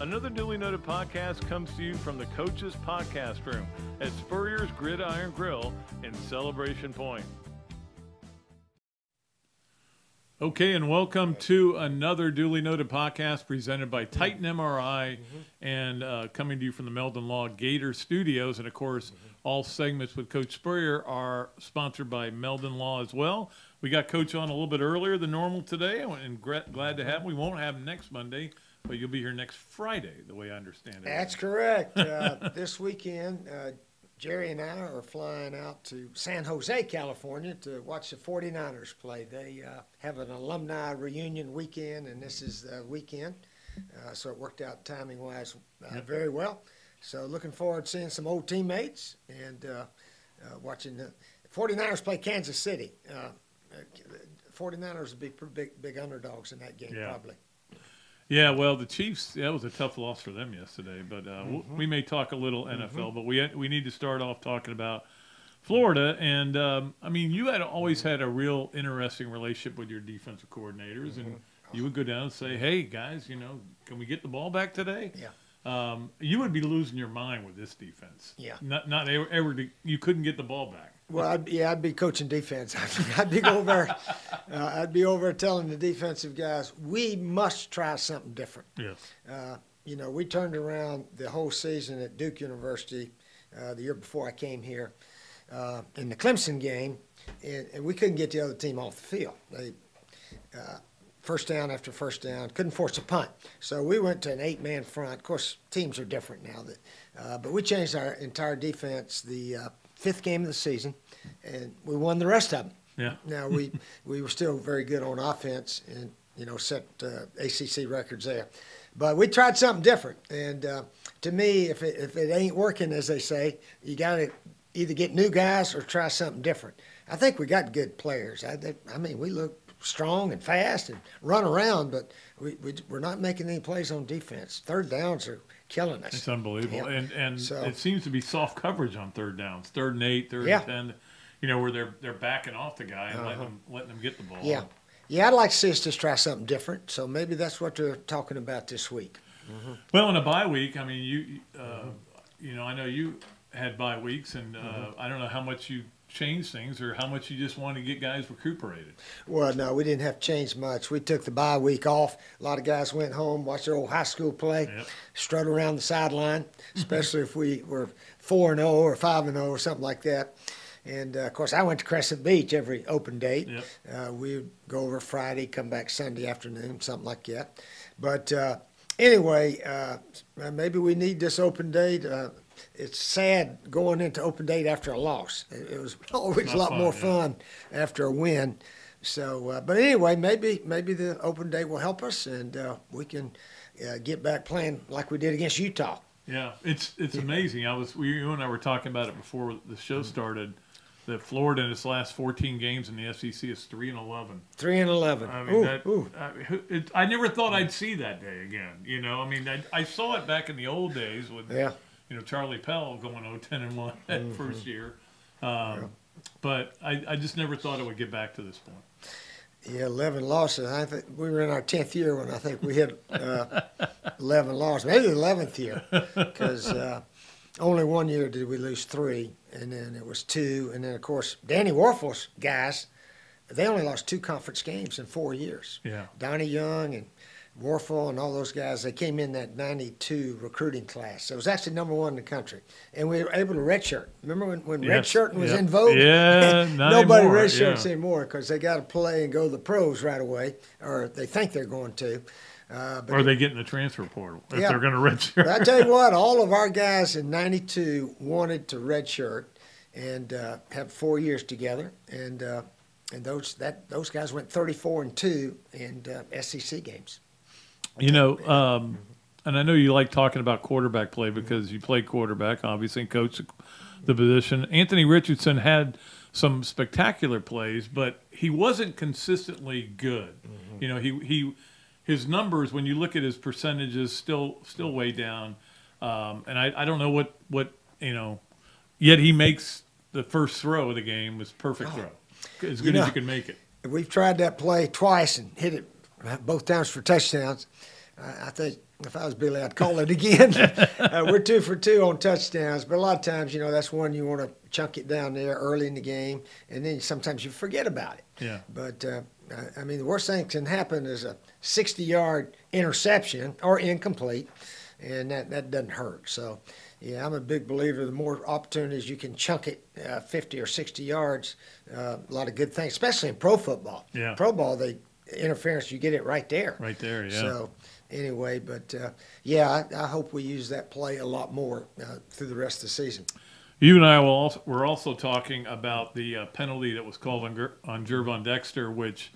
Another Dooley Noted podcast comes to you from the Coaches Podcast Room at Spurrier's Gridiron Grill in Celebration Point. Okay, and welcome to another Dooley Noted podcast presented by Titan MRI and uh, coming to you from the Meldon Law Gator Studios. And of course, all segments with Coach Spurrier are sponsored by Meldon Law as well. We got Coach on a little bit earlier than normal today, and glad to have him. We won't have him next Monday, but you'll be here next Friday, the way I understand it. That's correct. Uh, this weekend, uh, Jerry and I are flying out to San Jose, California to watch the 49ers play. They uh, have an alumni reunion weekend, and this is the weekend. Uh, so it worked out timing wise uh, very well. So looking forward to seeing some old teammates and uh, uh, watching the 49ers play Kansas City. Uh, uh, 49ers will be pretty big, big underdogs in that game, Yeah. probably. Yeah, well, the Chiefs, that was a tough loss for them yesterday, but uh, w we may talk a little NFL, but we we need to start off talking about Florida. And um, I mean, you had always had a real interesting relationship with your defensive coordinators, and you would go down and say, "Hey, guys, you know, can we get the ball back today?" Yeah. Um, you would be losing your mind with this defense. Yeah. Not not ever, ever to, you couldn't get the ball back. Well, I'd, yeah, I'd be coaching defense. I'd be over. Uh, I'd be over telling the defensive guys, we must try something different. Yes. Uh, you know, we turned around the whole season at Duke University uh, the year before I came here uh, in the Clemson game, and, and we couldn't get the other team off the field. They uh, first down after first down, couldn't force a punt. So we went to an eight-man front. Of course, teams are different now, that, uh, but we changed our entire defense the uh, fifth game of the season, and we won the rest of them. Yeah. Now we we were still very good on offense, and you know set uh, ACC records there. But we tried something different, and uh, to me, if it, if it ain't working, as they say, you got to either get new guys or try something different. I think we got good players. I, think- I mean, we look strong and fast and run around, but we, we we're not making any plays on defense. Third downs are killing us. It's unbelievable, Yeah. and and So- it seems to be soft coverage on third downs, third and eight, third Yeah. and ten. You know where they're they're backing off the guy and letting Uh-huh. them letting them get the ball. Yeah, yeah. I'd like to see us just try something different. So maybe that's what they're talking about this week. Well, in a bye week, I mean, you uh, you know, I know you had bye weeks, and uh, I don't know how much you changed things or how much you just want to get guys recuperated. Well, no, we didn't have to change much. We took the bye week off. A lot of guys went home, watched their old high school play, Yep. strut around the sideline, especially if we were four and zero or five and zero or something like that. And uh, of course, I went to Crescent Beach every open date. Yep. Uh, we would go over Friday, come back Sunday afternoon, something like that. But uh, anyway, uh, maybe we need this open date. It's sad going into open date after a loss. It, it was always Not a lot fun, more yeah. fun after a win. So, uh, but anyway, maybe maybe the open day will help us, and uh, we can uh, get back playing like we did against Utah. Yeah, it's it's amazing. I was we, you and I were talking about it before the show started. That Florida in its last 14 games in the SEC is three and 11. Three and eleven. I mean, Ooh, that, ooh. I, it, I never thought I'd see that day again. You know, I mean, I, I saw it back in the old days with, Yeah. You know, Charlie Pell going 0 10 and 1 that first year. Um, But I, I just never thought it would get back to this point. Yeah, eleven losses. I think we were in our tenth year when I think we hit uh, eleven losses. Maybe the eleventh year, because uh, only one year did we lose three, and then it was two, and then of course Danny Wuerffel's guys, they only lost two conference games in four years. Yeah. Donnie Young and Wuerffel and all those guys, they came in that 92 recruiting class. So it was actually number one in the country. And we were able to redshirt. Remember when, when Yes, redshirting was yep. in vogue? Yeah, Nobody anymore, redshirts yeah. anymore because they got to play and go to the pros right away, or they think they're going to. Uh, but Or they get in the transfer portal if Yeah. they're going to redshirt. I tell you what, all of our guys in '92 wanted to redshirt and uh, have four years together, and uh, and those that those guys went 34 and two in uh, SEC games. You know, um, and I know you like talking about quarterback play because you played quarterback, obviously, and coached the position. Anthony Richardson had some spectacular plays, but he wasn't consistently good. You know, he he his numbers when you look at his percentages still still way down. Um, and I, I don't know what what you know. Yet he makes the first throw of the game was perfect throw, as good know- as you can make it. We've tried that play twice and hit it both times for touchdowns. I, I think if I was Billy, I'd call it again. uh, we're two for two on touchdowns, but a lot of times, you know, that's one you want to chunk it down there early in the game, and then sometimes you forget about it. Yeah. But uh, I- I mean, the worst thing that can happen is a 60-yard interception or incomplete, and that, that doesn't hurt. So, yeah, I'm a big believer. The more opportunities you can chunk it, uh, 50 or 60 yards, uh, a lot of good things, especially in pro football. Yeah. Pro ball, they interference, you get it right there. Right there, yeah. So anyway, but uh, yeah, I, I hope we use that play a lot more uh, through the rest of the season. You and I will also, were also talking about the uh, penalty that was called on, on Gervon Dexter, which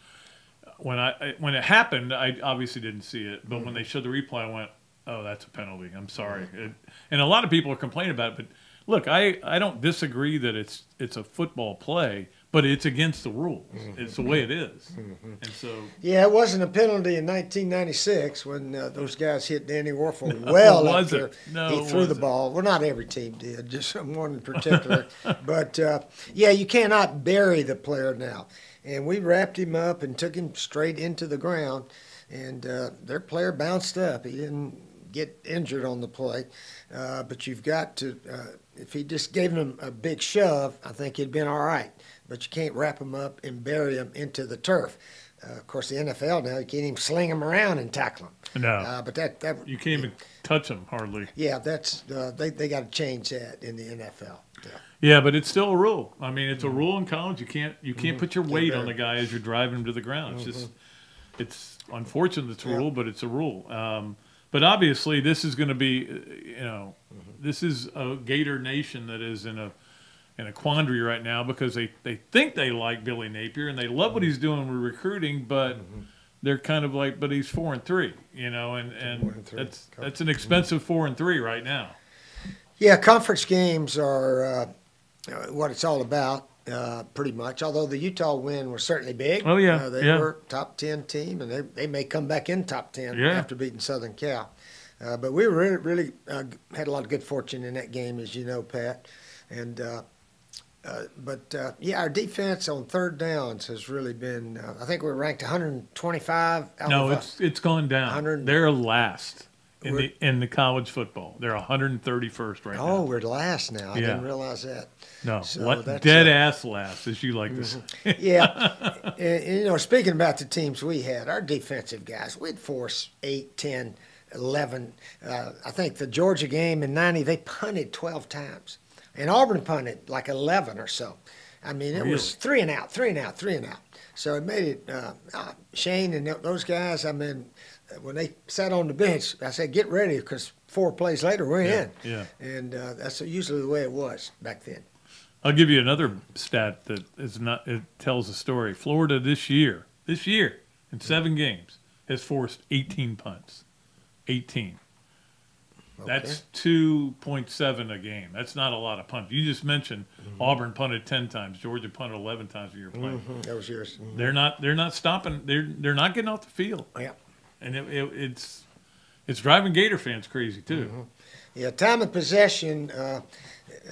uh, when I when it happened, I obviously didn't see it, but when they showed the replay, I went, "Oh, that's a penalty." I'm sorry, it, and a lot of people are complaining about it. But look, I, I don't disagree that it's it's a football play, but it's against the rules. It's the way it is. and so Yeah, it wasn't a penalty in 1996 when uh, those guys hit Danny Wuerffel well up wasn't. there. No, he threw the wasn't. ball. Well, not every team did, just one in particular. but uh, yeah, you cannot bury the player now. And we wrapped him up and took him straight into the ground, and uh, their player bounced up. He didn't get injured on the play, uh, but you've got to. Uh, if he just gave him a big shove, I think he'd been all right. But you can't wrap them up and bury them into the turf. Uh, of course, the NFL now you can't even sling them around and tackle them. No. Uh, but that that you can't even touch them hardly. yeah, that's uh, they they got to change that in the NFL. Yeah. Yeah, but it's still a rule. I mean, it's a rule in college. You can't you can't put your weight on the guy as you're driving him to the ground. It's just it's unfortunate it's a Yeah. rule, but it's a rule. Um, but obviously, this is going to be, uh, you know, this is a Gator nation that is in a in a quandary right now because they, they think they like Billy Napier and they love what he's doing with recruiting, but they're kind of like, but he's four and three, you know, and, and and three. that's that's an expensive four and three right now. Yeah, conference games are uh, uh, what it's all about, uh, pretty much. Although the Utah win was certainly big. Oh, yeah, Uh, they yeah. were top ten team, and they, they may come back in top ten Yeah. after beating Southern Cal. Uh, but we really, really uh, had a lot of good fortune in that game, as you know, Pat. And uh, uh, but uh, yeah, our defense on third downs has really been. Uh, I think we're ranked 125. Out No, of, uh, it's it's gone down. 100 They're last in the in the college football. They're 131st right Oh, now. Oh, we're last now. I Yeah. didn't realize that. No, so la- that's, dead uh, ass last, as you like to say. yeah. and, you know, speaking about the teams we had, our defensive guys, we'd force 8, 10, 11. Uh, I think the Georgia game in 90, they punted 12 times. And Auburn punted like 11 or so. I mean, it was three and out, three and out, three and out. So it made it, uh, uh, Shane and those guys, I mean, when they sat on the bench, I said, get ready because four plays later, we're Yeah, in. yeah. And uh, that's usually the way it was back then. I'll give you another stat that is not. It tells a story. Florida this year, this year in seven games, has forced 18 punts. 18. That's 2.7 a game. That's not a lot of punts. You just mentioned Auburn punted 10 times, Georgia punted 11 times when you were playing. Mhm, That was yours. Mhm. They're not. They're not stopping. They're they're not getting off the field, Yeah. and it, it, it's it's driving Gator fans crazy too. Yeah, time of possession, uh,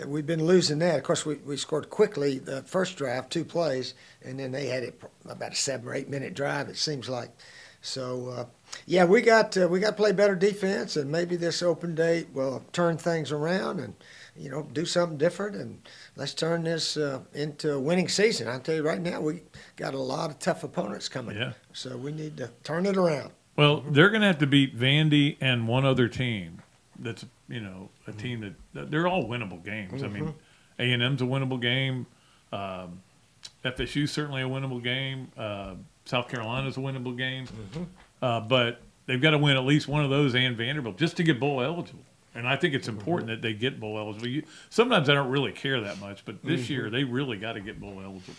we've been losing that. Of course, we, we scored quickly the first drive, two plays, and then they had it about a seven or eight minute drive. It seems like. So uh, yeah, we got uh, we got to play better defense, and maybe this open date will turn things around and you know do something different, and let's turn this uh, into a winning season. I tell you right now, we got a lot of tough opponents coming. Yeah. So we need to turn it around. Well, they're going to have to beat Vandy and one other team. That's you know a team that- they're all winnable games. I mean, A and M's a winnable game. Um, FSU certainly a winnable game. Uh, South Carolina's a winnable game. Uh, but they've got to win at least one of those and Vanderbilt just to get bowl eligible. And I think it's important that they get bowl eligible. You, sometimes I don't really care that much, but this year they really got to get bowl eligible.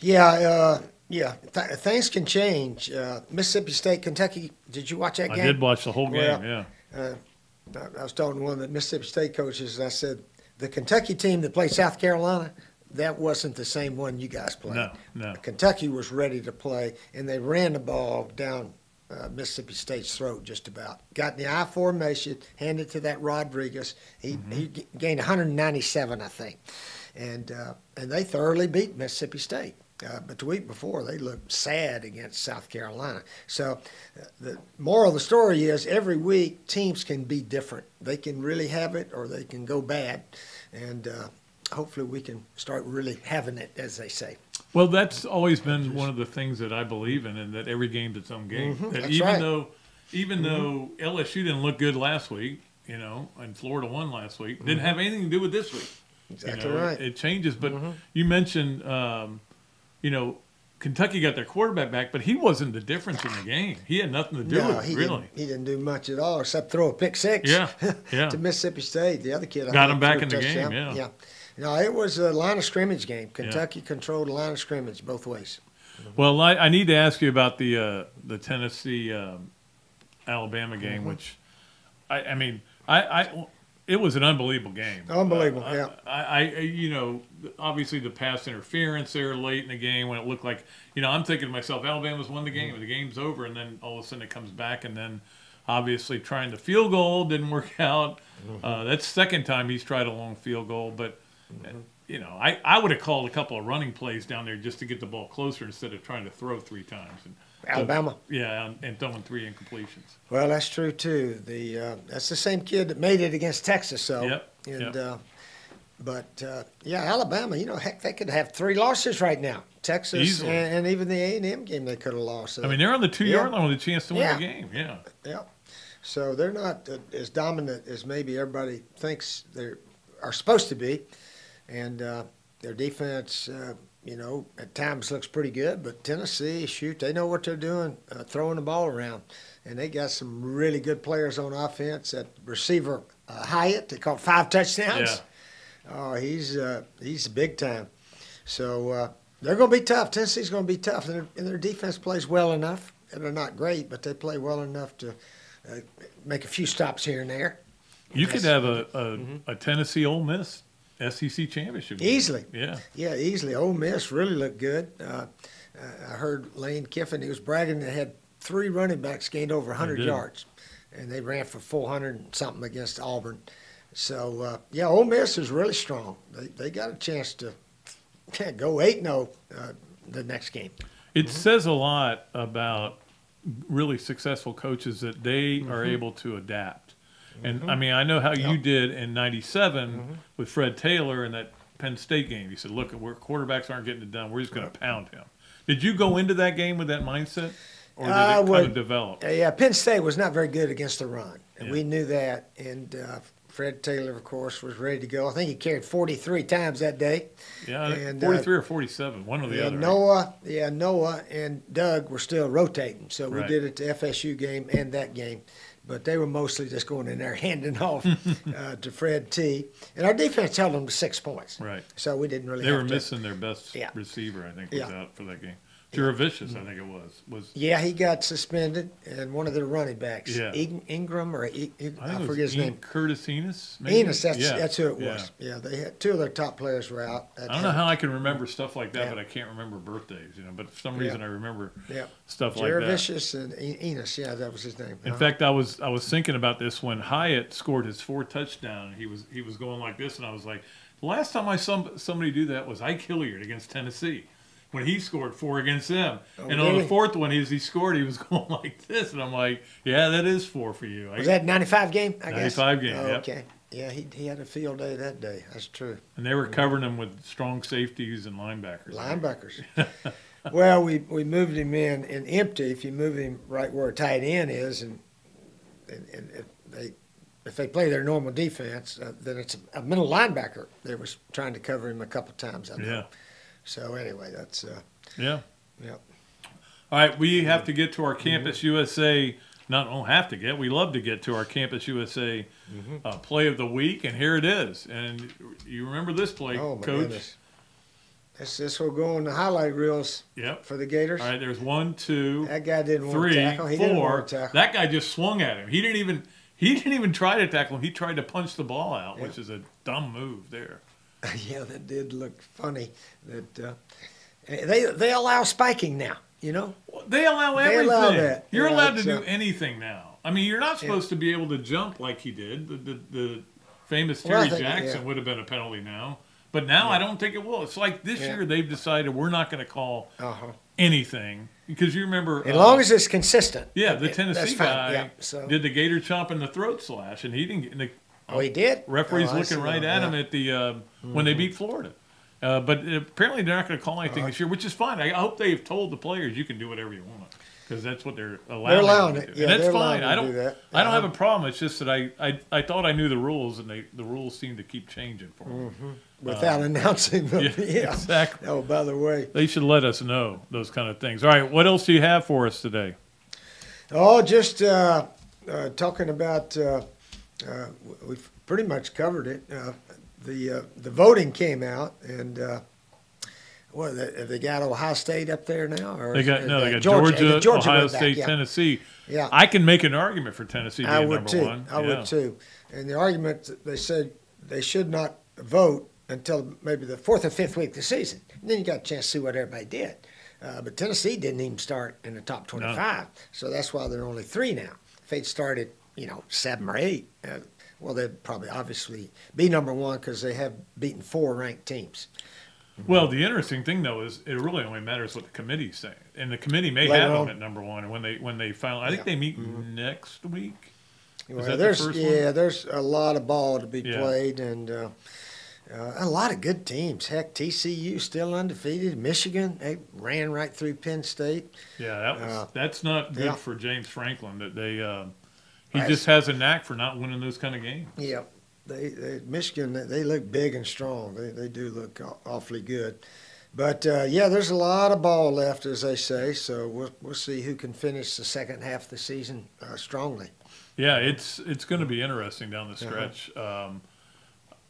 Yeah, uh, yeah. Th- things can change. Uh, Mississippi State, Kentucky. Did you watch that game? I did watch the whole game. Well, yeah. Uh, I- I was talking to one of the Mississippi State coaches, and I said, the Kentucky team that played South Carolina, that wasn't the same one you guys played. No, no. Kentucky was ready to play, and they ran the ball down uh, Mississippi State's throat just about. Got in the I formation, handed to that Rodriguez. He, Mm-hmm. he g- gained 197, I think, and uh, and they thoroughly beat Mississippi State. Uh, but the week before, they looked sad against South Carolina. So, uh, the moral of the story is every week teams can be different. They can really have it, or they can go bad, and uh, hopefully we can start really having it, as they say. Well, that's always been one of the things that I believe in, and that every game's its own game. Mm-hmm. that that's even right. though, even mm-hmm. though LSU didn't look good last week, you know, and Florida won last week, didn't mm-hmm. have anything to do with this week. You Exactly know, right. It changes, but you mentioned, um, you know, Kentucky got their quarterback back, but he wasn't the difference in the game. He had nothing to do no, with he it, really. didn't. He didn't do much at all except throw a pick six. Yeah, yeah. to Mississippi State. The other kid Got think, him back in the game, yeah. yeah. No, it was a line of scrimmage game. Kentucky controlled the line of scrimmage both ways. Well, I, I need to ask you about the uh, the Tennessee um, Alabama game, Mm-hmm. which I, I mean, I, I it was an unbelievable game. Unbelievable, Uh, I- yeah. I, I, you know, obviously the pass interference there late in the game when it looked like, you know, I'm thinking to myself, Alabama's won the game, Mm-hmm. the game's over, and then all of a sudden it comes back, and then obviously trying the field goal didn't work out. Mm-hmm. Uh, that's the second time he's tried a long field goal, but. Mm-hmm. You know, I, I would have called a couple of running plays down there just to get the ball closer instead of trying to throw three times. And Alabama. yeah, and, and throwing three incompletions. Well, that's true too. The uh, that's the same kid that made it against Texas. So, Yep, and yep. Uh, but uh, yeah, Alabama. You know, heck, they could have three losses right now. Texas Easily. and, and even the A and M game they could have lost. I mean, they're on the two Yeah. yard line with a chance to win Yeah. the game. Yeah. Yeah. So they're not uh, as dominant as maybe everybody thinks they are supposed to be, and uh, their defense, uh, you know, at times looks pretty good. But Tennessee, shoot, they know what they're doing, uh, throwing the ball around, and they got some really good players on offense. That receiver uh, Hyatt, they caught five touchdowns. Yeah. Oh, he's uh, he's big time. So uh, they're going to be tough. Tennessee's going to be tough, and their, and their defense plays well enough. And they're not great, but they play well enough to uh, make a few stops here and there. You could have a, a, a Tennessee Ole Miss SEC championship. game. Easily. Yeah. Yeah, easily. Ole Miss really looked good. Uh, I heard Lane Kiffin. He was bragging. They had three running backs gained over 100 yards, and they ran for 400 and something against Auburn. So uh, yeah, Ole Miss is really strong. They they got a chance to go eight zero uh, the next game. It says a lot about really successful coaches that they Mm-hmm. are able to adapt. And I mean, I know how you did in '97 Mm-hmm. with Fred Taylor in that Penn State game. You said, "Look, we're quarterbacks aren't getting it done. We're just going to pound him." Did you go into that game with that mindset, or did I it kind would- of develop? Uh, yeah, Penn State was not very good against the run, and Yeah. we knew that. And uh, Fred Taylor, of course, was ready to go. I think he carried 43 times that day. Yeah, and, uh, 43 or 47, one or the Yeah, other. right? Noah, yeah, Noah and Doug were still rotating, so we Right. did it to FSU game and that game. But they were mostly just going in there handing off uh, to Fred T. And our defense held them to six points. Right. So we didn't really. They were to- missing their best Yeah. receiver, I think, was Yeah. out for that game. Jurevicius, I think it was. Was Yeah, he got suspended, and one of their running backs, Yeah. In- Ingram or I, I, I think it was forget his En- name. Curtis Enis. maybe? Enis, that's Yeah, that's who it yeah. was. Yeah. they had two of their top players were out. That I don't know how I can remember stuff like that, Yeah. but I can't remember birthdays, you know. But for some reason, I remember Yeah, stuff like that. Jurevicius and E- Enis. Yeah, that was his name. In Uh-huh. fact, I was I was thinking about this when Hyatt scored his fourth touchdown. He was he was going like this, and I was like, the last time I saw somebody do that was Ike Hilliard against Tennessee. When he scored four against them, Oh, and on the fourth one, as he scored, he was going like this, and I'm like, "Yeah, that is four for you." I- was that 95 game? I guess. 95 game, Oh, yep. Okay. Yeah, he, he had a field day that day. That's true. and they were covering him with strong safeties and linebackers. Linebackers. well, we, we moved him in in empty. If you move him right where a tight end is, and and, and if they if they play their normal defense, uh, then it's a, a middle linebacker. They was trying to cover him a couple times. I know. Yeah, So anyway, that's uh, yeah. Yep. All right, we have to get to our Campus USA. Not don't have to get. We love to get to our Campus USA uh, play of the week, and here it is. And you remember this play, oh my Coach? goodness. This this will go on the highlight reels Yep. for the Gators. All right, there's one, two, That guy didn't want three, to tackle. He didn't four. want to tackle. That guy just swung at him. He didn't even he didn't even try to tackle him. He tried to punch the ball out, which is a dumb move there. yeah, that did look funny. That uh, they they allow spiking now. You know. They allow everything. They allow that. You're Yeah, allowed to do anything now. I mean, you're not supposed to be able to jump like he did. The the, the famous Well, Terry think, Jackson yeah. would have been a penalty now, But now I don't think it will. It's like this Yeah. year they've decided we're not going to call Uh-huh. anything because you remember As uh, long as it's consistent. yeah the Tennessee guy yeah, so. did the gator chomp in the throat slash and he didn't get and the Oh, he did? referee's Oh, looking right at yeah. him at the uh, when they beat Florida. Uh, but apparently they're not going to call anything this year, which is fine. I hope they've told the players you can do whatever you want because that's what they're allowing. They're allowing it. do. Yeah, and that's fine. I don't. do. I don't have Uh-huh. a problem. It's just that I, I I thought I knew the rules, and they the rules seem to keep changing for them. Without announcing them. Yeah, Mm-hmm. Yeah. exactly. Oh, by the way. They should let us know those kind of things. All right, what else do you have for us today? Oh, just uh, uh, talking about, uh, uh, we've pretty much covered it. Uh, the uh, the voting came out, and uh, what they, have they got Ohio State up there now? Or They got is no, they got Georgia, Georgia Ohio went back, State, yeah. Tennessee. Yeah. I can make an argument for Tennessee being I would number too. one. I Yeah. would too. And the argument they said they should not vote until maybe the fourth or fifth week of the season. And then you got a chance to see what everybody did. Uh, but Tennessee didn't even start in the top 25, so that's why they're only three now. If they'd started, you know, seven or eight, uh, well, they'd probably obviously be number one because they have beaten four ranked teams. Well, the interesting thing though is it really only matters what the committee's saying, and the committee may Later have them at number one. And when they when they finally, I think Yeah. Mm-hmm. they meet next week. Well, that the there's first one? yeah, there's a lot of ball to be Yeah. played, and uh, uh, a lot of good teams. Heck, TCU still undefeated. Michigan they ran right through Penn State. Yeah, that was Uh, that's not good yeah. for James Franklin. That they uh, he Right. just has a knack for not winning those kind of games. Yeah, they, they Michigan they, they look big and strong. They they do look awfully good. But uh, yeah, there's a lot of ball left, as they say. So we'll we'll see who can finish the second half of the season uh, strongly. Yeah, it's it's going to be interesting down the Uh-huh. stretch. Um,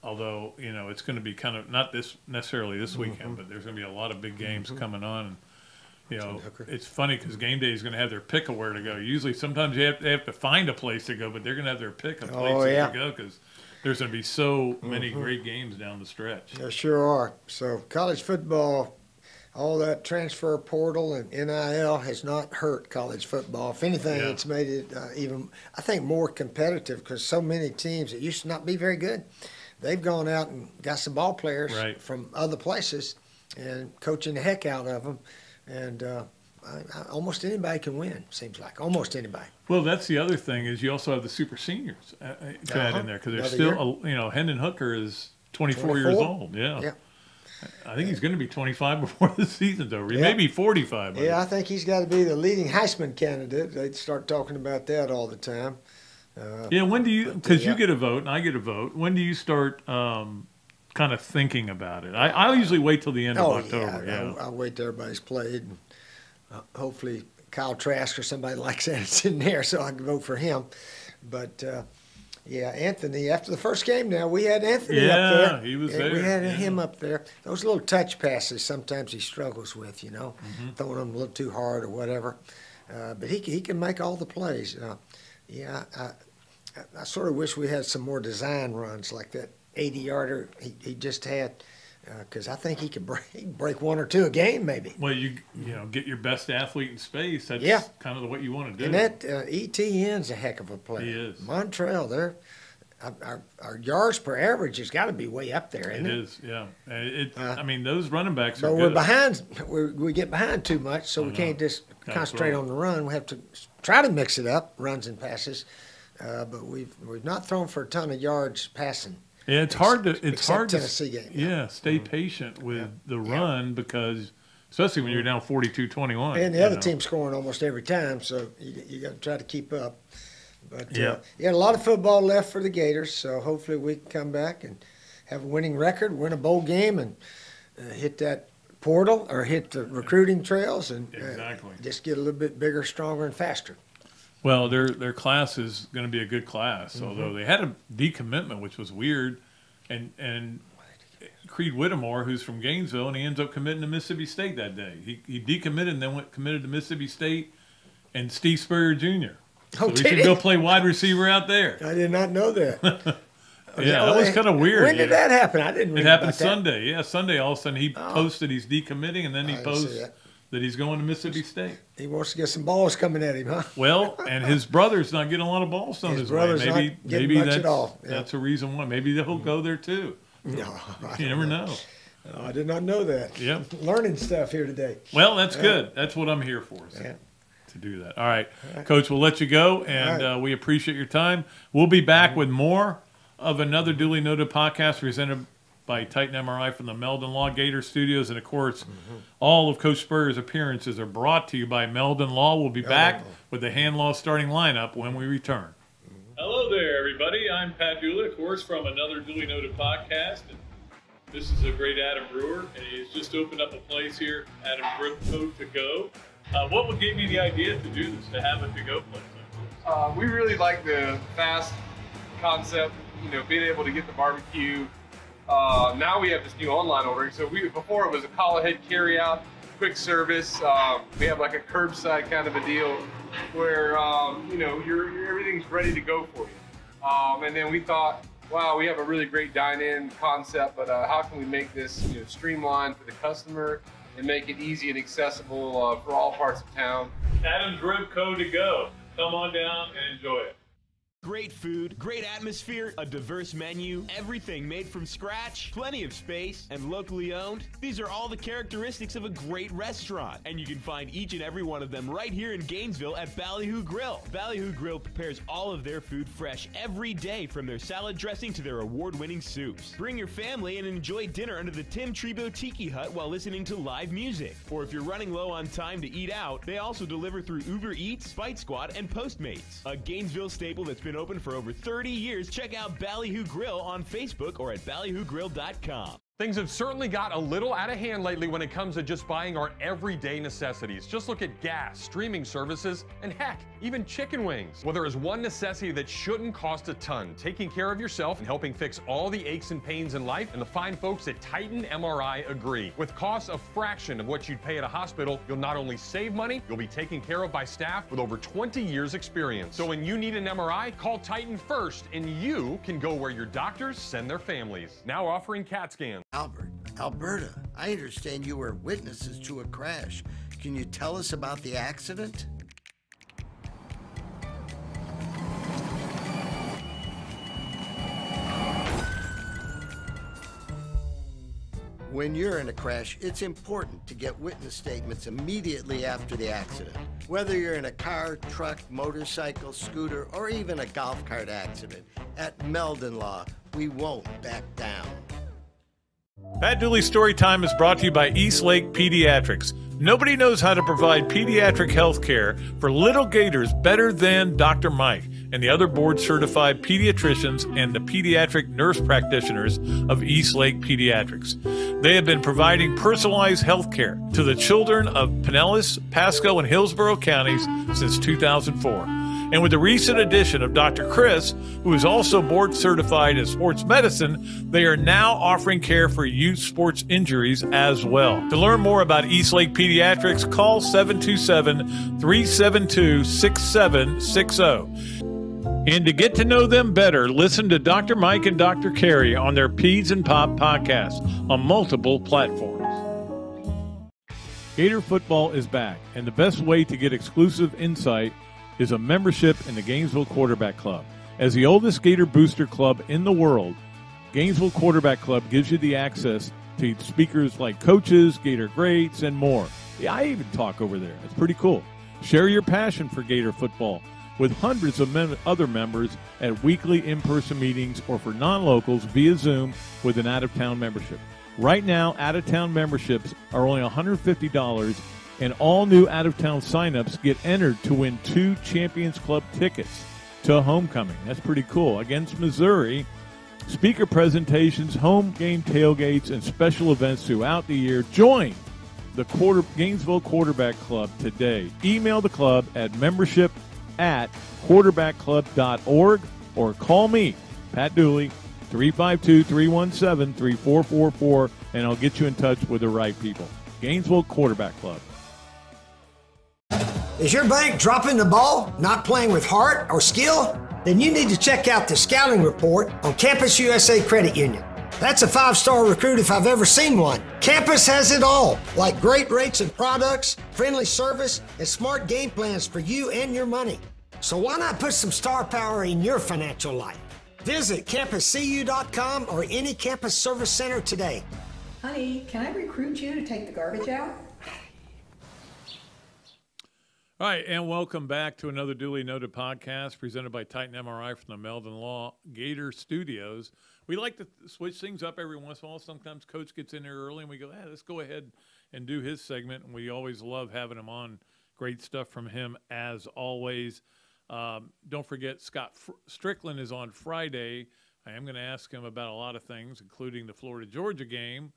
although you know it's going to be kind of not this necessarily this Mm-hmm. weekend, but there's going to be a lot of big games coming on. You know, it's funny because game day is going to have their pick of where to go. Usually, sometimes you have, they have to find a place to go, but they're going to have their pick of Oh, places yeah. Mm-hmm. to go because there's going to be so many great games down the stretch. There sure are. So college football, all that transfer portal and NIL has not hurt college football. If anything, Yeah. it's made it uh, even, I think, more competitive because so many teams that used to not be very good, they've gone out and got some ball players Right. from other places and coaching the heck out of them. And uh, I, I, almost anybody can win. Seems like almost anybody. Well, that's the other thing is you also have the super seniors uh, uh, to add Uh-huh. in there because there's still a, you know Hendon Hooker is 24, years old. Yeah. Yeah. I think he's going to be 25 before the season's over. He Yeah. may be 45. Yeah, I think he's got to be the leading Heisman candidate. They start talking about that all the time. Uh, Yeah, when do you? Because yeah. you get a vote and I get a vote. When do you start um, kind of thinking about it? I, I usually wait till the end of Oh, October. yeah. Yeah, I'll, I'll wait till everybody's played. And, uh, hopefully, Kyle Trask or somebody like that's in there so I can vote for him. But, uh, yeah, Anthony, after the first game now, we had Anthony Yeah, up there. he was And We had yeah. him up there. Those little touch passes sometimes he struggles with, you know, Mm-hmm. throwing them a little too hard or whatever. Uh, but he, he can make all the plays. Uh, yeah, I, I, I sort of wish we had some more design runs like that 80 yarder he, he just had because I think he could break, break one or two a game maybe. Well, you you know get your best athlete in space. That's Yeah. kind of what you want to do. And that uh, Etienne's a heck of a player. He is. Montrell, they're our, our, our yards per average has got to be way up there, it isn't it? is. Yeah. It. Uh, I mean, those running backs are But good. we're behind. we we get behind too much, so we know. can't just That's concentrate right. on the run. We have to try to mix it up, runs and passes. Uh, but we've we've not thrown for a ton of yards passing. Yeah, it's hard to. It's hard to. Tennessee game. Yeah, stay patient with Yeah. the run because, especially when you're down 42-21. And the other know. team's scoring almost every time, so you, you got to try to keep up. But Yeah. uh, yeah, a lot of football left for the Gators, so hopefully we can come back and have a winning record, win a bowl game, and uh, hit that portal or hit the recruiting trails and uh, just get a little bit bigger, stronger, and faster. Well, their their class is going to be a good class. Mm-hmm. Although they had a decommitment, which was weird, and and Creed Whittemore, who's from Gainesville, and he ends up committing to Mississippi State that day. He he decommitted and then went committed to Mississippi State, and Steve Spurrier Jr. Oh, so he did should go play wide receiver out there. I did not know that. Yeah, that was kind of weird. When did yeah. that happen? I didn't. It happened about that. Sunday. Yeah, Sunday. All of a sudden, he Oh. posted he's decommitting, and then he I posts that. he's going to Mississippi State. He wants to get some balls coming at him, huh? Well, and his brother's not getting a lot of balls thrown His his, way. brother's not Maybe getting maybe much at that's all, yeah. that's a reason why. Maybe he'll go there too. No, I You never know. I did not know that. Yep. Learning stuff here today. Well, that's good. That's what I'm here for. is Yeah. To do that. All right, Coach. We'll let you go, and All right. uh, we appreciate your time. We'll be back with more of another Dooley Noted podcast presented by Titan MRI from the Meldon Law Gator Studios, and of course, all of Coach Spurrier's appearances are brought to you by Meldon Law. We'll be back Law. with the hand law starting lineup when we return. Hello there, everybody. I'm Pat Dooley, of course, from another Dooley Noted podcast. And this is a great Adam Brewer, and he's just opened up a place here, Adam's Ribco to go. Uh, what would give you the idea to do this, to have a to go place like this? Uh, we really like the fast concept, you know, being able to get the barbecue. Uh, now we have this new online ordering. So we before it was a call ahead carry out, quick service. Um, we have like a curbside kind of a deal where um, you know you're, you're- everything's ready to go for you. Um, and then we thought, wow, we have a really great dine-in concept, but uh, how can we make this you know streamlined for the customer and make it easy and accessible uh, for all parts of town? Adam's Ribco to go. Come on down and enjoy it. Great food, great atmosphere, a diverse menu, everything made from scratch, plenty of space, and locally owned. These are all the characteristics of a great restaurant, and you can find each and every one of them right here in Gainesville at Ballyhoo Grill. Ballyhoo Grill prepares all of their food fresh every day, from their salad dressing to their award-winning soups. Bring your family and enjoy dinner under the Tim Tebow Tiki Hut while listening to live music. Or if you're running low on time to eat out, they also deliver through Uber Eats, Bite Squad, and Postmates. A Gainesville staple that's been open for over 30 years. Check out Ballyhoo Grill on Facebook or at ballyhoogrill.com. Things have certainly got a little out of hand lately when it comes to just buying our everyday necessities. Just look at gas, streaming services, and heck, even chicken wings. Well, there is one necessity that shouldn't cost a ton taking care of yourself and helping fix all the aches and pains in life. And the fine folks at Titan MRI agree. With costs a fraction of what you'd pay at a hospital, you'll not only save money, you'll be taken care of by staff with over 20 years' experience. So when you need an MRI, call Titan first, and you can go where your doctors send their families. Now offering CAT scans. Albert, Alberta, I understand you were witnesses to a crash. Can you tell us about the accident? When you're in a crash, it's important to get witness statements immediately after the accident. Whether you're in a car, truck, motorcycle, scooter, or even a golf cart accident, at Meldon Law, we won't back down. Pat Dooley story time is brought to you by East Lake Pediatrics. Nobody knows how to provide pediatric health care for little gators better than Dr. Mike and the other board certified pediatricians and the pediatric nurse practitioners of East Lake Pediatrics. They have been providing personalized health care to the children of Pinellas, Pasco, and Hillsborough counties since 2004. And with the recent addition of Dr. Chris, who is also board certified in sports medicine, they are now offering care for youth sports injuries as well. To learn more about Eastlake Pediatrics, call 727 372 6760. And to get to know them better, listen to Dr. Mike and Dr. Carey on their Peds and Pop podcast on multiple platforms. Gator football is back, and the best way to get exclusive insight is a membership in the Gainesville Quarterback Club. As the oldest Gator booster club in the world, Gainesville Quarterback Club gives you the access to speakers like coaches, Gator greats, and more. Yeah, I even talk over there. It's pretty cool. Share your passion for Gator football with hundreds of mem- other members at weekly in person meetings or for non locals via Zoom with an out of town membership. Right now, out of town memberships are only $150, and all new out of town signups get entered to win two Champions Club tickets to homecoming. That's pretty cool. Against Missouri, speaker presentations, home game tailgates, and special events throughout the year. Join the quarter, Gainesville Quarterback Club today. Email the club at membership at quarterbackclub.org or call me, Pat Dooley, 352 317 3444, and I'll get you in touch with the right people. Gainesville Quarterback Club. Is your bank dropping the ball, not playing with heart or skill? Then you need to check out the scouting report on Campus USA Credit Union. That's a five star recruit if I've ever seen one. Campus has it all, like great rates and products, friendly service, and smart game plans for you and your money. So why not put some star power in your financial life? Visit campuscu.com or any campus service center today. Honey, can I recruit you to take the garbage out? All right, and welcome back to another Dooley Noted podcast presented by Titan MRI from the Meldon Law Gator Studios. We like to switch things up every once in a while. Sometimes Coach gets in there early, and we go, hey, let's go ahead and do his segment. And we always love having him on. Great stuff from him, as always. Um, don't forget, Scott Fr- Stricklin is on Friday. I am going to ask him about a lot of things, including the Florida Georgia game,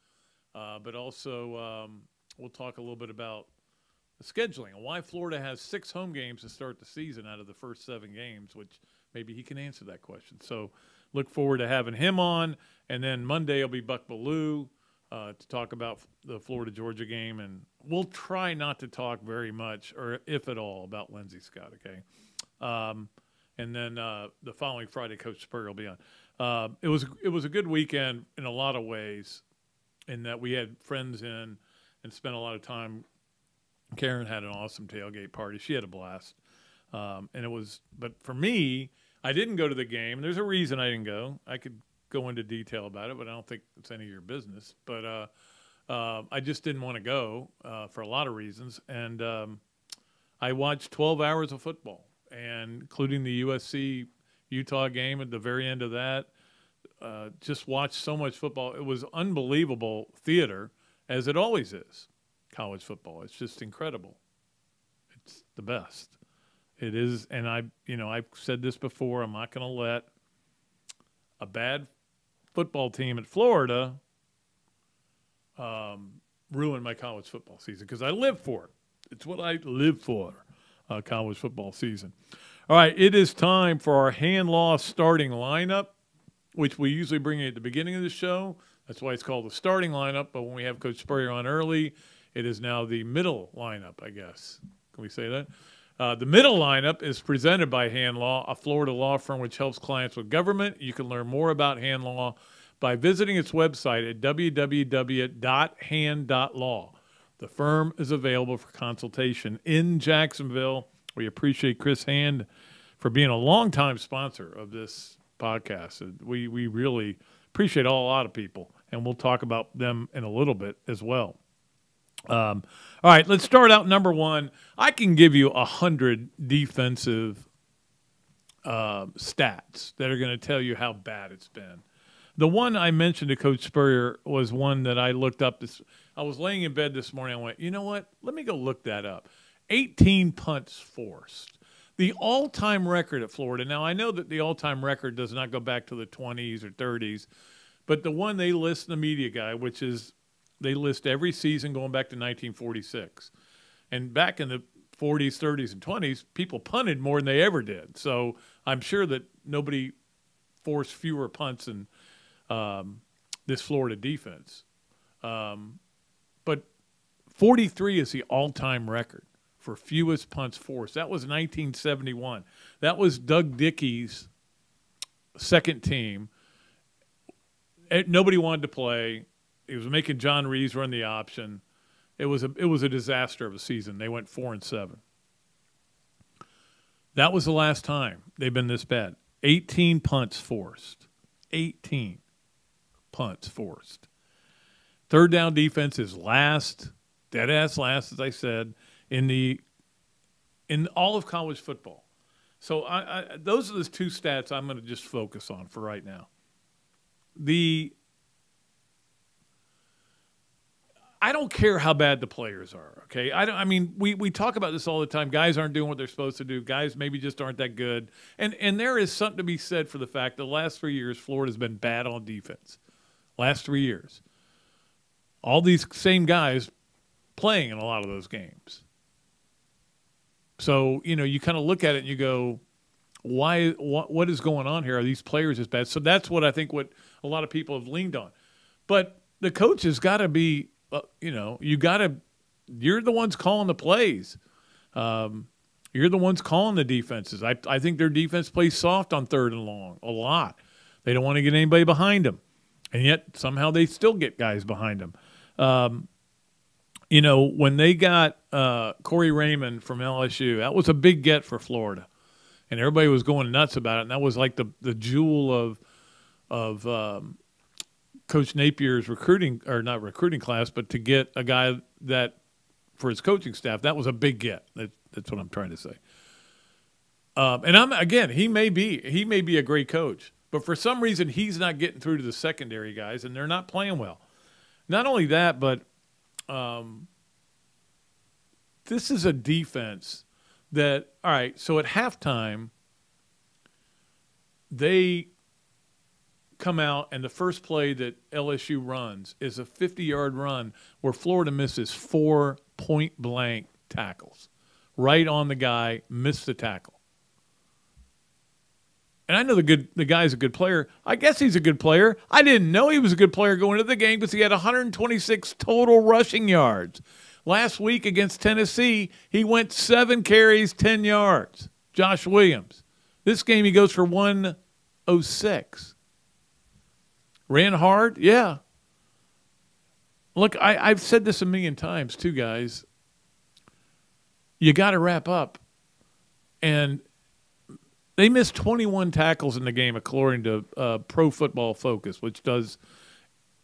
uh, but also um, we'll talk a little bit about scheduling and why Florida has six home games to start the season out of the first seven games, which maybe he can answer that question. So look forward to having him on. And then Monday will be Buck Belue uh, to talk about the Florida Georgia game. And we'll try not to talk very much, or if at all, about Lindsay Scott, okay? Um, and then uh, the following Friday, Coach Spurrier will be on. Uh, it was it was a good weekend in a lot of ways, in that we had friends in and spent a lot of time Karen had an awesome tailgate party. She had a blast. Um, and it was, but for me, I didn't go to the game. There's a reason I didn't go. I could go into detail about it, but I don't think it's any of your business. But uh, uh, I just didn't want to go uh, for a lot of reasons. And um, I watched 12 hours of football, and including the USC Utah game at the very end of that. Uh, just watched so much football. It was unbelievable theater, as it always is college football. It's just incredible. It's the best. It is, and I, you know, I've said this before. I'm not going to let a bad football team at Florida um, ruin my college football season because I live for it. It's what I live for, uh, college football season. All right, it is time for our hand law starting lineup, which we usually bring at the beginning of the show. That's why it's called the starting lineup. But when we have Coach Spurrier on early, it is now the middle lineup, I guess. Can we say that? Uh, the middle lineup is presented by Hand Law, a Florida law firm which helps clients with government. You can learn more about Hand Law by visiting its website at www.hand.law. The firm is available for consultation in Jacksonville. We appreciate Chris Hand for being a longtime sponsor of this podcast. We we really appreciate all, a lot of people, and we'll talk about them in a little bit as well. Um, all right, let's start out number one. I can give you a hundred defensive uh, stats that are going to tell you how bad it's been. The one I mentioned to Coach Spurrier was one that I looked up. This I was laying in bed this morning. I went, you know what? Let me go look that up. 18 punts forced. The all-time record at Florida. Now I know that the all-time record does not go back to the 20s or 30s, but the one they list in the media guy, which is they list every season going back to 1946. And back in the 40s, 30s, and 20s, people punted more than they ever did. So I'm sure that nobody forced fewer punts than um, this Florida defense. Um, but 43 is the all time record for fewest punts forced. That was 1971. That was Doug Dickey's second team. Nobody wanted to play he was making John Reaves run the option. It was a it was a disaster of a season. They went four and seven. That was the last time they've been this bad. 18 punts forced. 18 punts forced. Third down defense is last, dead ass last, as I said, in the in all of college football. So I, I, those are the two stats I'm going to just focus on for right now. The I don't care how bad the players are. Okay, I don't. I mean, we, we talk about this all the time. Guys aren't doing what they're supposed to do. Guys maybe just aren't that good. And and there is something to be said for the fact the last three years Florida's been bad on defense. Last three years, all these same guys playing in a lot of those games. So you know, you kind of look at it and you go, why? What what is going on here? Are these players as bad? So that's what I think. What a lot of people have leaned on, but the coach has got to be you know, you got to, you're the ones calling the plays. Um, you're the ones calling the defenses. I, I think their defense plays soft on third and long a lot. They don't want to get anybody behind them. And yet somehow they still get guys behind them. Um, you know, when they got uh, Corey Raymond from LSU, that was a big get for Florida. and everybody was going nuts about it. And that was like the the jewel of of um, Coach Napier's recruiting or not recruiting class, but to get a guy that for his coaching staff, that was a big get. That, that's what I'm trying to say. Um, and I'm again, he may be he may be a great coach, but for some reason he's not getting through to the secondary guys, and they're not playing well. Not only that, but um, this is a defense that all right. So at halftime, they come out, and the first play that LSU runs is a 50 yard run where Florida misses four point blank tackles. Right on the guy, missed the tackle. And I know the good the guy's a good player. I guess he's a good player. I didn't know he was a good player going into the game because he had 126 total rushing yards. Last week against Tennessee, he went seven carries, 10 yards. Josh Williams. This game he goes for 106. Ran hard? Yeah. Look, I, I've said this a million times too, guys. You got to wrap up. And they missed 21 tackles in the game, according to uh, Pro Football Focus, which does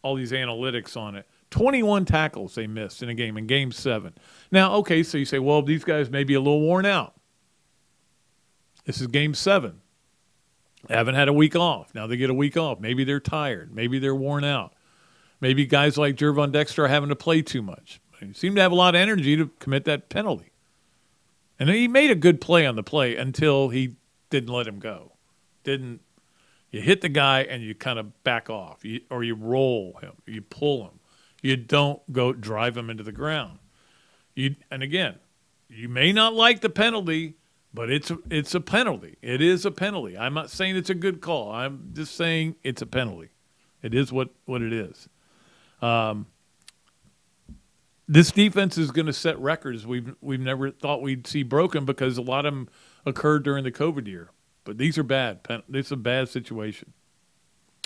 all these analytics on it. 21 tackles they missed in a game, in game seven. Now, okay, so you say, well, these guys may be a little worn out. This is game seven. Haven't had a week off. Now they get a week off. Maybe they're tired. Maybe they're worn out. Maybe guys like Gervon Dexter are having to play too much. He seemed to have a lot of energy to commit that penalty. And he made a good play on the play until he didn't let him go. Didn't you hit the guy and you kind of back off, you, or you roll him, you pull him. You don't go drive him into the ground. You and again, you may not like the penalty, but it's it's a penalty. It is a penalty. I'm not saying it's a good call. I'm just saying it's a penalty. It is what what it is. Um, this defense is going to set records we've we've never thought we'd see broken because a lot of them occurred during the COVID year. But these are bad. This is a bad situation.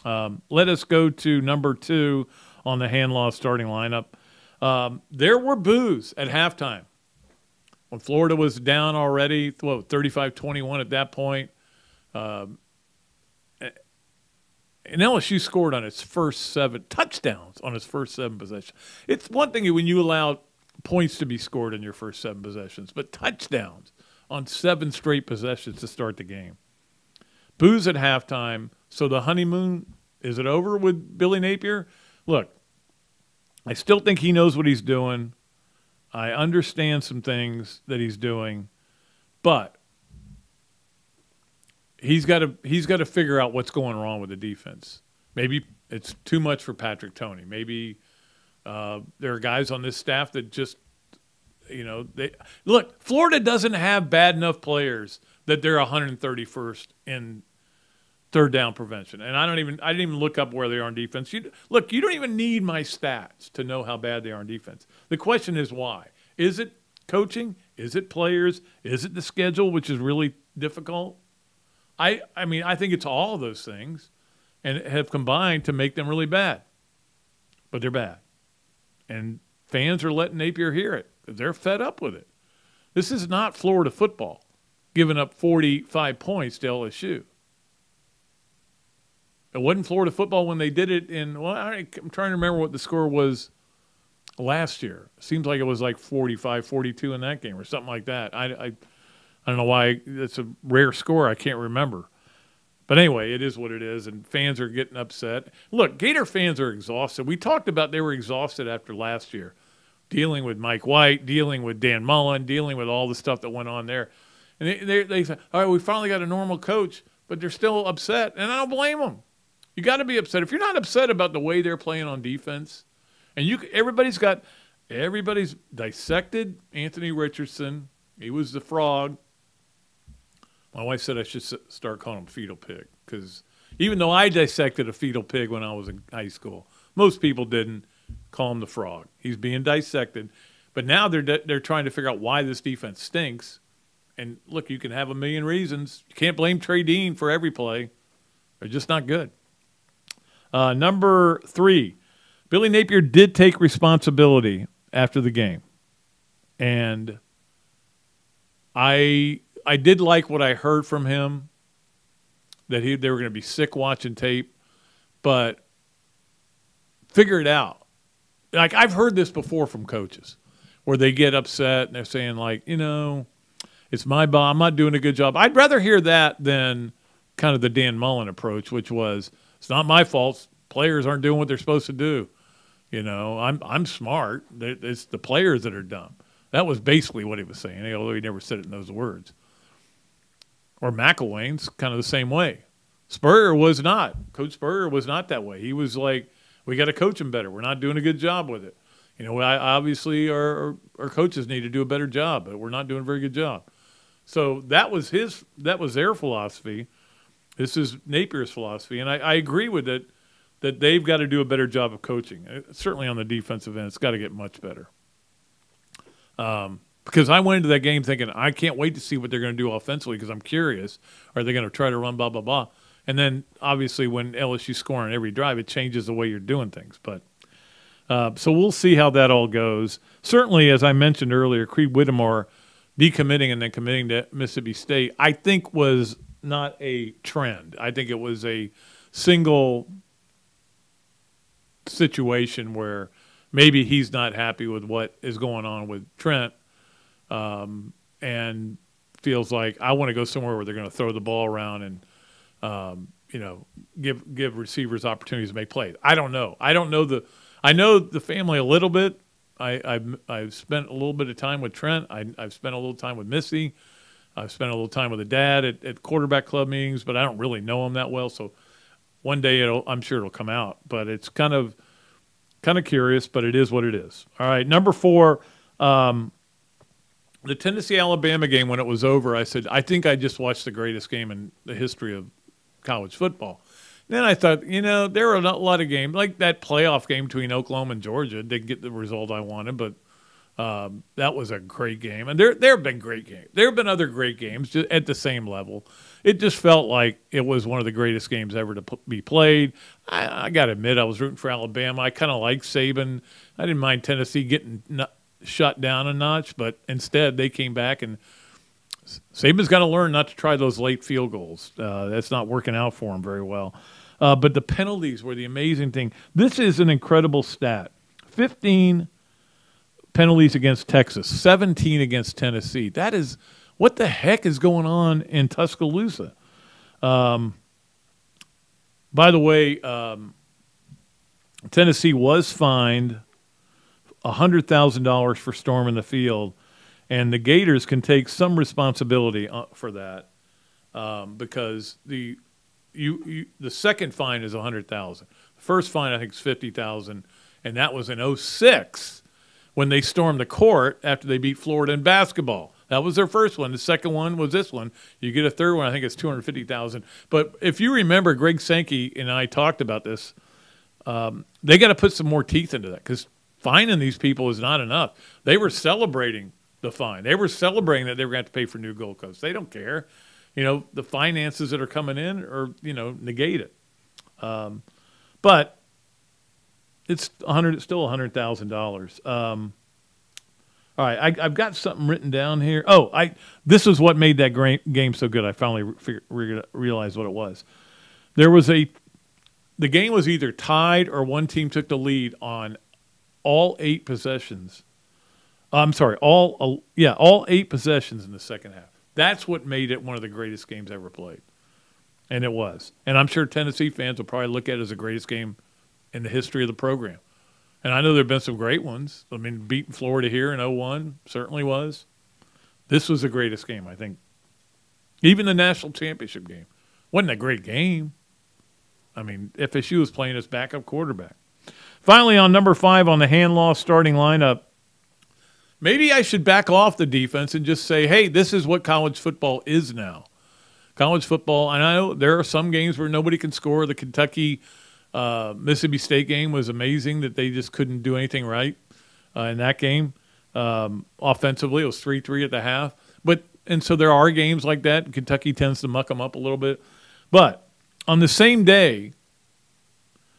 Um, let us go to number two on the hand law starting lineup. Um, there were boos at halftime when Florida was down already, what, 35 21 at that point. Um, and LSU scored on its first seven touchdowns on its first seven possessions. It's one thing when you allow points to be scored in your first seven possessions, but touchdowns on seven straight possessions to start the game. Boos at halftime. So the honeymoon is it over with Billy Napier? Look, I still think he knows what he's doing. I understand some things that he's doing, but he's got to he's got to figure out what's going wrong with the defense. Maybe it's too much for Patrick Toney. Maybe uh, there are guys on this staff that just you know they look. Florida doesn't have bad enough players that they're 131st in third down prevention. And I don't even I didn't even look up where they are on defense. You, look, you don't even need my stats to know how bad they are on defense. The question is why? Is it coaching? Is it players? Is it the schedule, which is really difficult? I I mean I think it's all of those things, and have combined to make them really bad. But they're bad, and fans are letting Napier hear it. They're fed up with it. This is not Florida football, giving up 45 points to LSU. It wasn't Florida football when they did it in. Well, I'm trying to remember what the score was last year. Seems like it was like 45, 42 in that game or something like that. I, I, I don't know why it's a rare score. I can't remember. But anyway, it is what it is, and fans are getting upset. Look, Gator fans are exhausted. We talked about they were exhausted after last year, dealing with Mike White, dealing with Dan Mullen, dealing with all the stuff that went on there. And they, they, they said, all right, we finally got a normal coach, but they're still upset, and I don't blame them. You got to be upset. If you're not upset about the way they're playing on defense, and you everybody's got everybody's dissected Anthony Richardson. He was the frog. My wife said I should start calling him fetal pig because even though I dissected a fetal pig when I was in high school, most people didn't call him the frog. He's being dissected, but now they're they're trying to figure out why this defense stinks. And look, you can have a million reasons. You can't blame Trey Dean for every play. They're just not good. Uh, number three, Billy Napier did take responsibility after the game. And I I did like what I heard from him that he they were going to be sick watching tape, but figure it out. Like I've heard this before from coaches, where they get upset and they're saying like, you know, it's my ball. I'm not doing a good job. I'd rather hear that than kind of the Dan Mullen approach, which was it's not my fault. Players aren't doing what they're supposed to do. You know, I'm I'm smart. It's the players that are dumb. That was basically what he was saying, although he never said it in those words. Or McElwain's kind of the same way. Spurrier was not. Coach Spurrier was not that way. He was like, we got to coach him better. We're not doing a good job with it. You know, I, obviously our, our coaches need to do a better job, but we're not doing a very good job. So that was his, that was their philosophy. This is Napier's philosophy, and I, I agree with it that they've got to do a better job of coaching. Uh, certainly on the defensive end, it's got to get much better. Um, because I went into that game thinking I can't wait to see what they're going to do offensively because I'm curious. Are they going to try to run blah blah blah? And then obviously when LSU scoring every drive, it changes the way you're doing things. But uh, so we'll see how that all goes. Certainly, as I mentioned earlier, Creed Whittemore decommitting and then committing to Mississippi State, I think was not a trend. I think it was a single situation where maybe he's not happy with what is going on with Trent um, and feels like I want to go somewhere where they're going to throw the ball around and um, you know give give receivers opportunities to make plays. I don't know. I don't know the. I know the family a little bit. I, I've, I've spent a little bit of time with Trent. I, I've spent a little time with Missy. I've spent a little time with the dad at, at quarterback club meetings, but I don't really know him that well. So one day I'm sure it'll come out. But it's kind of kind of curious, but it is what it is. All right, number four, um, the Tennessee Alabama game. When it was over, I said I think I just watched the greatest game in the history of college football. Then I thought, you know, there were a lot of games like that playoff game between Oklahoma and Georgia. Didn't get the result I wanted, but um, that was a great game. And there there have been great games. There have been other great games at the same level. It just felt like it was one of the greatest games ever to p- be played. I, I got to admit, I was rooting for Alabama. I kind of like Saban. I didn't mind Tennessee getting shut down a notch, but instead they came back and Saban's got to learn not to try those late field goals. Uh, that's not working out for him very well. Uh, but the penalties were the amazing thing. This is an incredible stat 15 penalties against Texas, 17 against Tennessee. That is what the heck is going on in Tuscaloosa? Um, by the way, um, Tennessee was fined $100,000 for storming the field and the Gators can take some responsibility uh, for that um, because the you, you the second fine is a hundred thousand. The first fine I think is fifty thousand, and that was in 06 when they stormed the court after they beat Florida in basketball. That was their first one. The second one was this one. You get a third one. I think it's two hundred fifty thousand. But if you remember, Greg Sankey and I talked about this. Um, they got to put some more teeth into that because fining these people is not enough. They were celebrating the fine. They were celebrating that they were going to, have to pay for new Gold Coast. They don't care. You know, the finances that are coming in or, you know, negate it. Um, but it's 100 it's still $100,000. Um, all right, I, have got something written down here. Oh, I this is what made that game so good. I finally re- realized what it was. There was a the game was either tied or one team took the lead on all eight possessions I'm sorry, all yeah, all eight possessions in the second half. That's what made it one of the greatest games ever played, and it was. And I'm sure Tennessee fans will probably look at it as the greatest game in the history of the program. And I know there have been some great ones. I mean, beating Florida here in 01 certainly was. This was the greatest game, I think. Even the national championship game wasn't a great game. I mean, FSU was playing as backup quarterback. Finally, on number five on the Hand Law's starting lineup, Maybe I should back off the defense and just say, hey, this is what college football is now. College football, I know there are some games where nobody can score. The Kentucky uh, Mississippi State game was amazing that they just couldn't do anything right uh, in that game. Um, offensively, it was 3 3 at the half. But and so there are games like that. Kentucky tends to muck them up a little bit. But on the same day,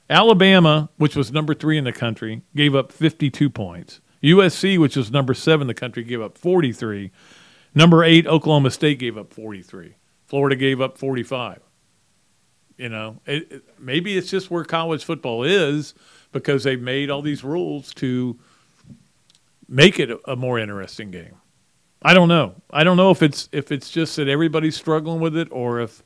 Alabama, which was number three in the country, gave up 52 points. USC, which was number seven in the country, gave up 43. Number eight, Oklahoma State gave up 43. Florida gave up 45. You know, it, it, maybe it's just where college football is because they've made all these rules to make it a, a more interesting game. I don't know. I don't know if it's if it's just that everybody's struggling with it or if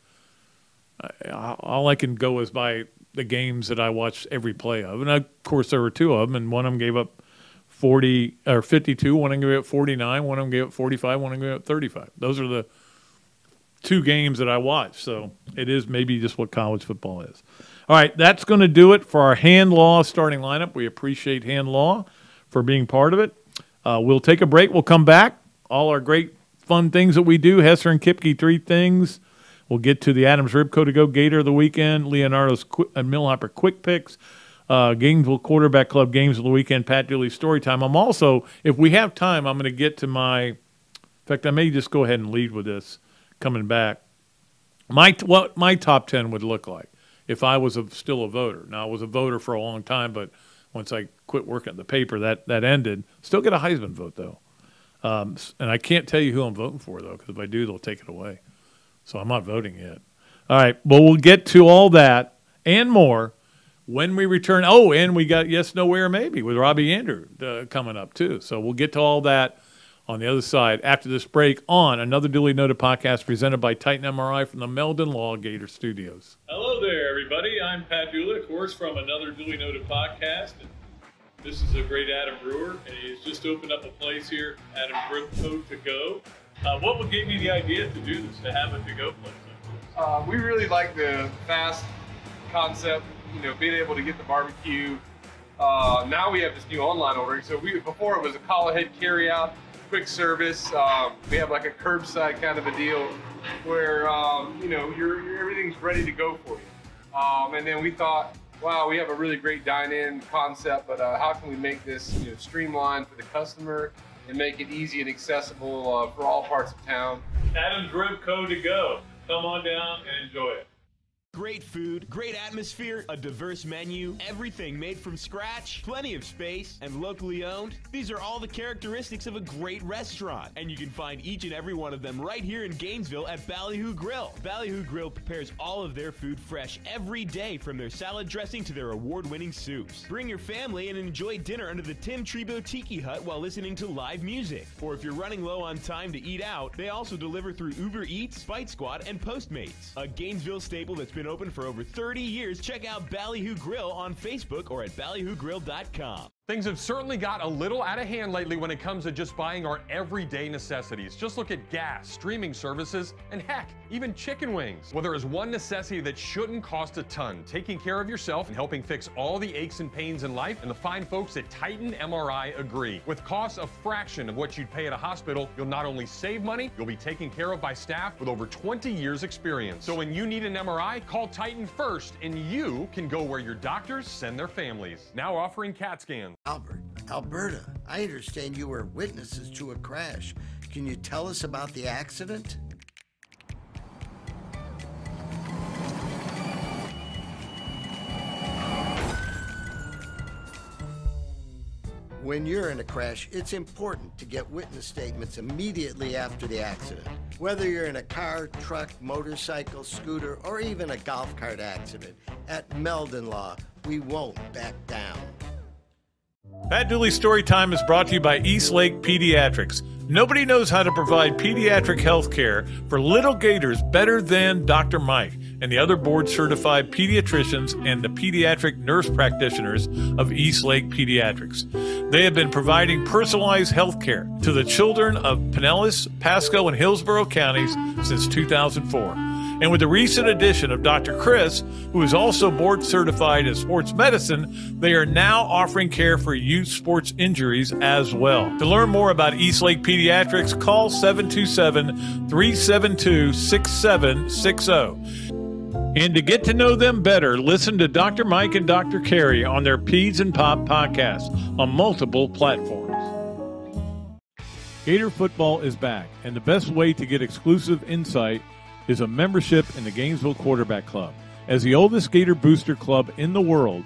I, all I can go is by the games that I watched every play of. And of course, there were two of them, and one of them gave up 40 or 52, one of them gave up 49, one of them gave up 45, one of them gave up 35. Those are the two games that I watched. So it is maybe just what college football is. All right, that's going to do it for our hand law starting lineup. We appreciate hand law for being part of it. Uh, we'll take a break. We'll come back. All our great fun things that we do. Hesser and Kipke, three things. We'll get to the Adams Ribco to go Gator of the weekend, Leonardo's qu- and Millhopper quick picks, uh, Gainesville Quarterback Club games of the weekend, Pat Dooley story time. I'm also, if we have time, I'm going to get to my. In fact, I may just go ahead and lead with this coming back. My what my top ten would look like if I was a, still a voter. Now I was a voter for a long time, but once I quit working at the paper, that that ended. Still get a Heisman vote though, um, and I can't tell you who I'm voting for though, because if I do, they'll take it away. So I'm not voting yet. All right. Well, we'll get to all that and more when we return. Oh, and we got yes, no, where, maybe with Robbie Andrew uh, coming up too. So we'll get to all that on the other side after this break on another Dooley Noted podcast presented by Titan MRI from the Meldon Law Gator Studios. Hello there, everybody. I'm Pat Dooley, of course, from another Dooley Noted podcast. And this is a great Adam Brewer, and he's just opened up a place here, Adam Ribco to go. Uh, what would give you the idea to do this, to have a to-go place? Uh, we really like the fast concept. You know, being able to get the barbecue. Uh, now we have this new online ordering. So we before it was a call ahead carry out, quick service. Um, we have like a curbside kind of a deal where um, you know you're, you're, everything's ready to go for you. Um, and then we thought, wow, we have a really great dine-in concept, but uh, how can we make this you know streamlined for the customer and make it easy and accessible uh, for all parts of town. Adams Ribco to go. Come on down and enjoy it. Great food, great atmosphere, a diverse menu, everything made from scratch, plenty of space, and locally owned. These are all the characteristics of a great restaurant, and you can find each and every one of them right here in Gainesville at Ballyhoo Grill. Ballyhoo Grill prepares all of their food fresh every day from their salad dressing to their award-winning soups. Bring your family and enjoy dinner under the Tim Tebow Tiki Hut while listening to live music. Or if you're running low on time to eat out, they also deliver through Uber Eats, Bite Squad, and Postmates. A Gainesville staple that's been been open for over 30 years. Check out Ballyhoo Grill on Facebook or at ballyhoogrill.com. Things have certainly got a little out of hand lately when it comes to just buying our everyday necessities. Just look at gas, streaming services, and heck, even chicken wings. Well, there is one necessity that shouldn't cost a ton taking care of yourself and helping fix all the aches and pains in life. And the fine folks at Titan MRI agree. With costs a fraction of what you'd pay at a hospital, you'll not only save money, you'll be taken care of by staff with over 20 years' experience. So when you need an MRI, call Titan first, and you can go where your doctors send their families. Now offering CAT scans. Albert, Alberta, I understand you were witnesses to a crash. Can you tell us about the accident? When you're in a crash, it's important to get witness statements immediately after the accident. Whether you're in a car, truck, motorcycle, scooter, or even a golf cart accident, at Meldon Law, we won't back down. Pat Dooley Story Time is brought to you by East Lake Pediatrics. Nobody knows how to provide pediatric health care for little gators better than Dr. Mike and the other board certified pediatricians and the pediatric nurse practitioners of East Lake Pediatrics. They have been providing personalized health care to the children of Pinellas, Pasco, and Hillsborough counties since 2004. And with the recent addition of Dr. Chris, who is also board certified in sports medicine, they are now offering care for youth sports injuries as well. To learn more about Eastlake Pediatrics, call 727 372 6760. And to get to know them better, listen to Dr. Mike and Dr. Carey on their Peds and Pop podcast on multiple platforms. Gator football is back, and the best way to get exclusive insight is a membership in the Gainesville Quarterback Club. As the oldest Gator booster club in the world,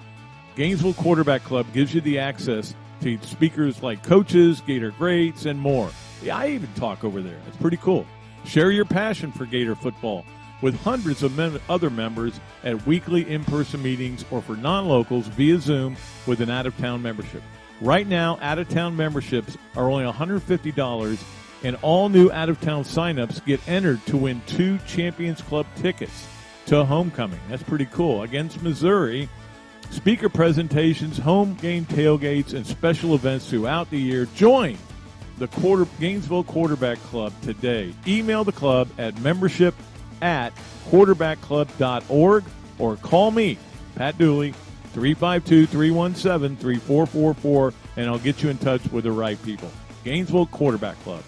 Gainesville Quarterback Club gives you the access to speakers like coaches, Gator greats, and more. Yeah, I even talk over there. It's pretty cool. Share your passion for Gator football with hundreds of other members at weekly in person meetings or for non locals via Zoom with an out of town membership. Right now, out of town memberships are only $150, and all new out of town signups get entered to win two Champions Club tickets to homecoming. That's pretty cool. Against Missouri, speaker presentations, home game tailgates, and special events throughout the year. Join the quarter Gainesville Quarterback Club today. Email the club at membership at quarterbackclub.org or call me, Pat Dooley, 352 317 3444, and I'll get you in touch with the right people. Gainesville Quarterback Club.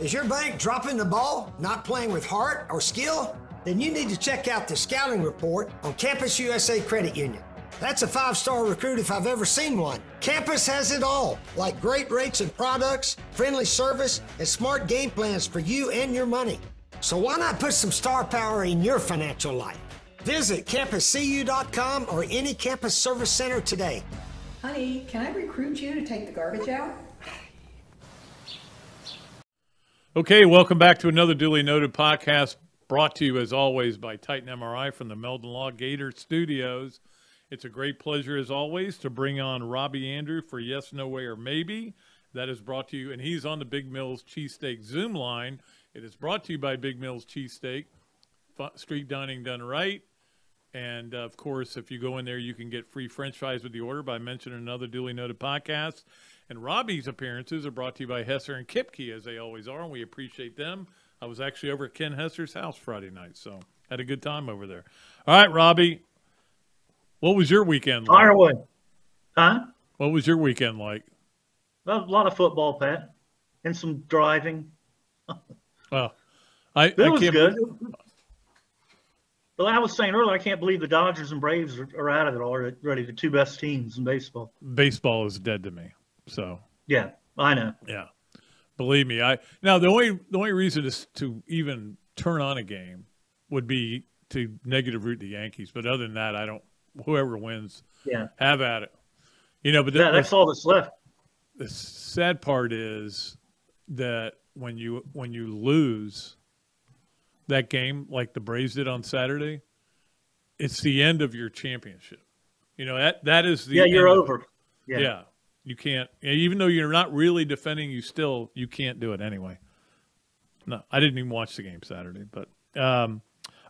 Is your bank dropping the ball, not playing with heart or skill? Then you need to check out the scouting report on Campus USA Credit Union. That's a five star recruit if I've ever seen one. Campus has it all, like great rates and products, friendly service, and smart game plans for you and your money. So why not put some star power in your financial life? Visit campuscu.com or any campus service center today. Honey, can I recruit you to take the garbage out? Okay, welcome back to another Dooley Noted podcast brought to you as always by Titan MRI from the Meldon Law Gator Studios. It's a great pleasure as always to bring on Robbie Andrew for Yes, No Way, or Maybe. That is brought to you, and he's on the Big Mills Cheesesteak Zoom line. It is brought to you by Big Mills Cheesesteak, street dining done right. And uh, of course, if you go in there, you can get free French fries with the order by mentioning another Dooley Noted podcast. And Robbie's appearances are brought to you by Hesser and Kipke, as they always are, and we appreciate them. I was actually over at Ken Hesser's house Friday night, so had a good time over there. All right, Robbie, what was your weekend like? Fire away. Huh? What was your weekend like? A lot of football, Pat, and some driving. Well, I, it I was good. But I was saying earlier, I can't believe the Dodgers and Braves are, are out of it already. The two best teams in baseball. Baseball is dead to me. So yeah, I know. Yeah, believe me. I now the only the only reason is to even turn on a game would be to negative root the Yankees. But other than that, I don't. Whoever wins, yeah, have at it. You know, but yeah, that's all that's left. The sad part is that when you when you lose that game like the Braves did on Saturday, it's the end of your championship. You know that that is the yeah. You're over. Yeah. yeah. You can't, even though you're not really defending, you still you can't do it anyway. No, I didn't even watch the game Saturday, but um,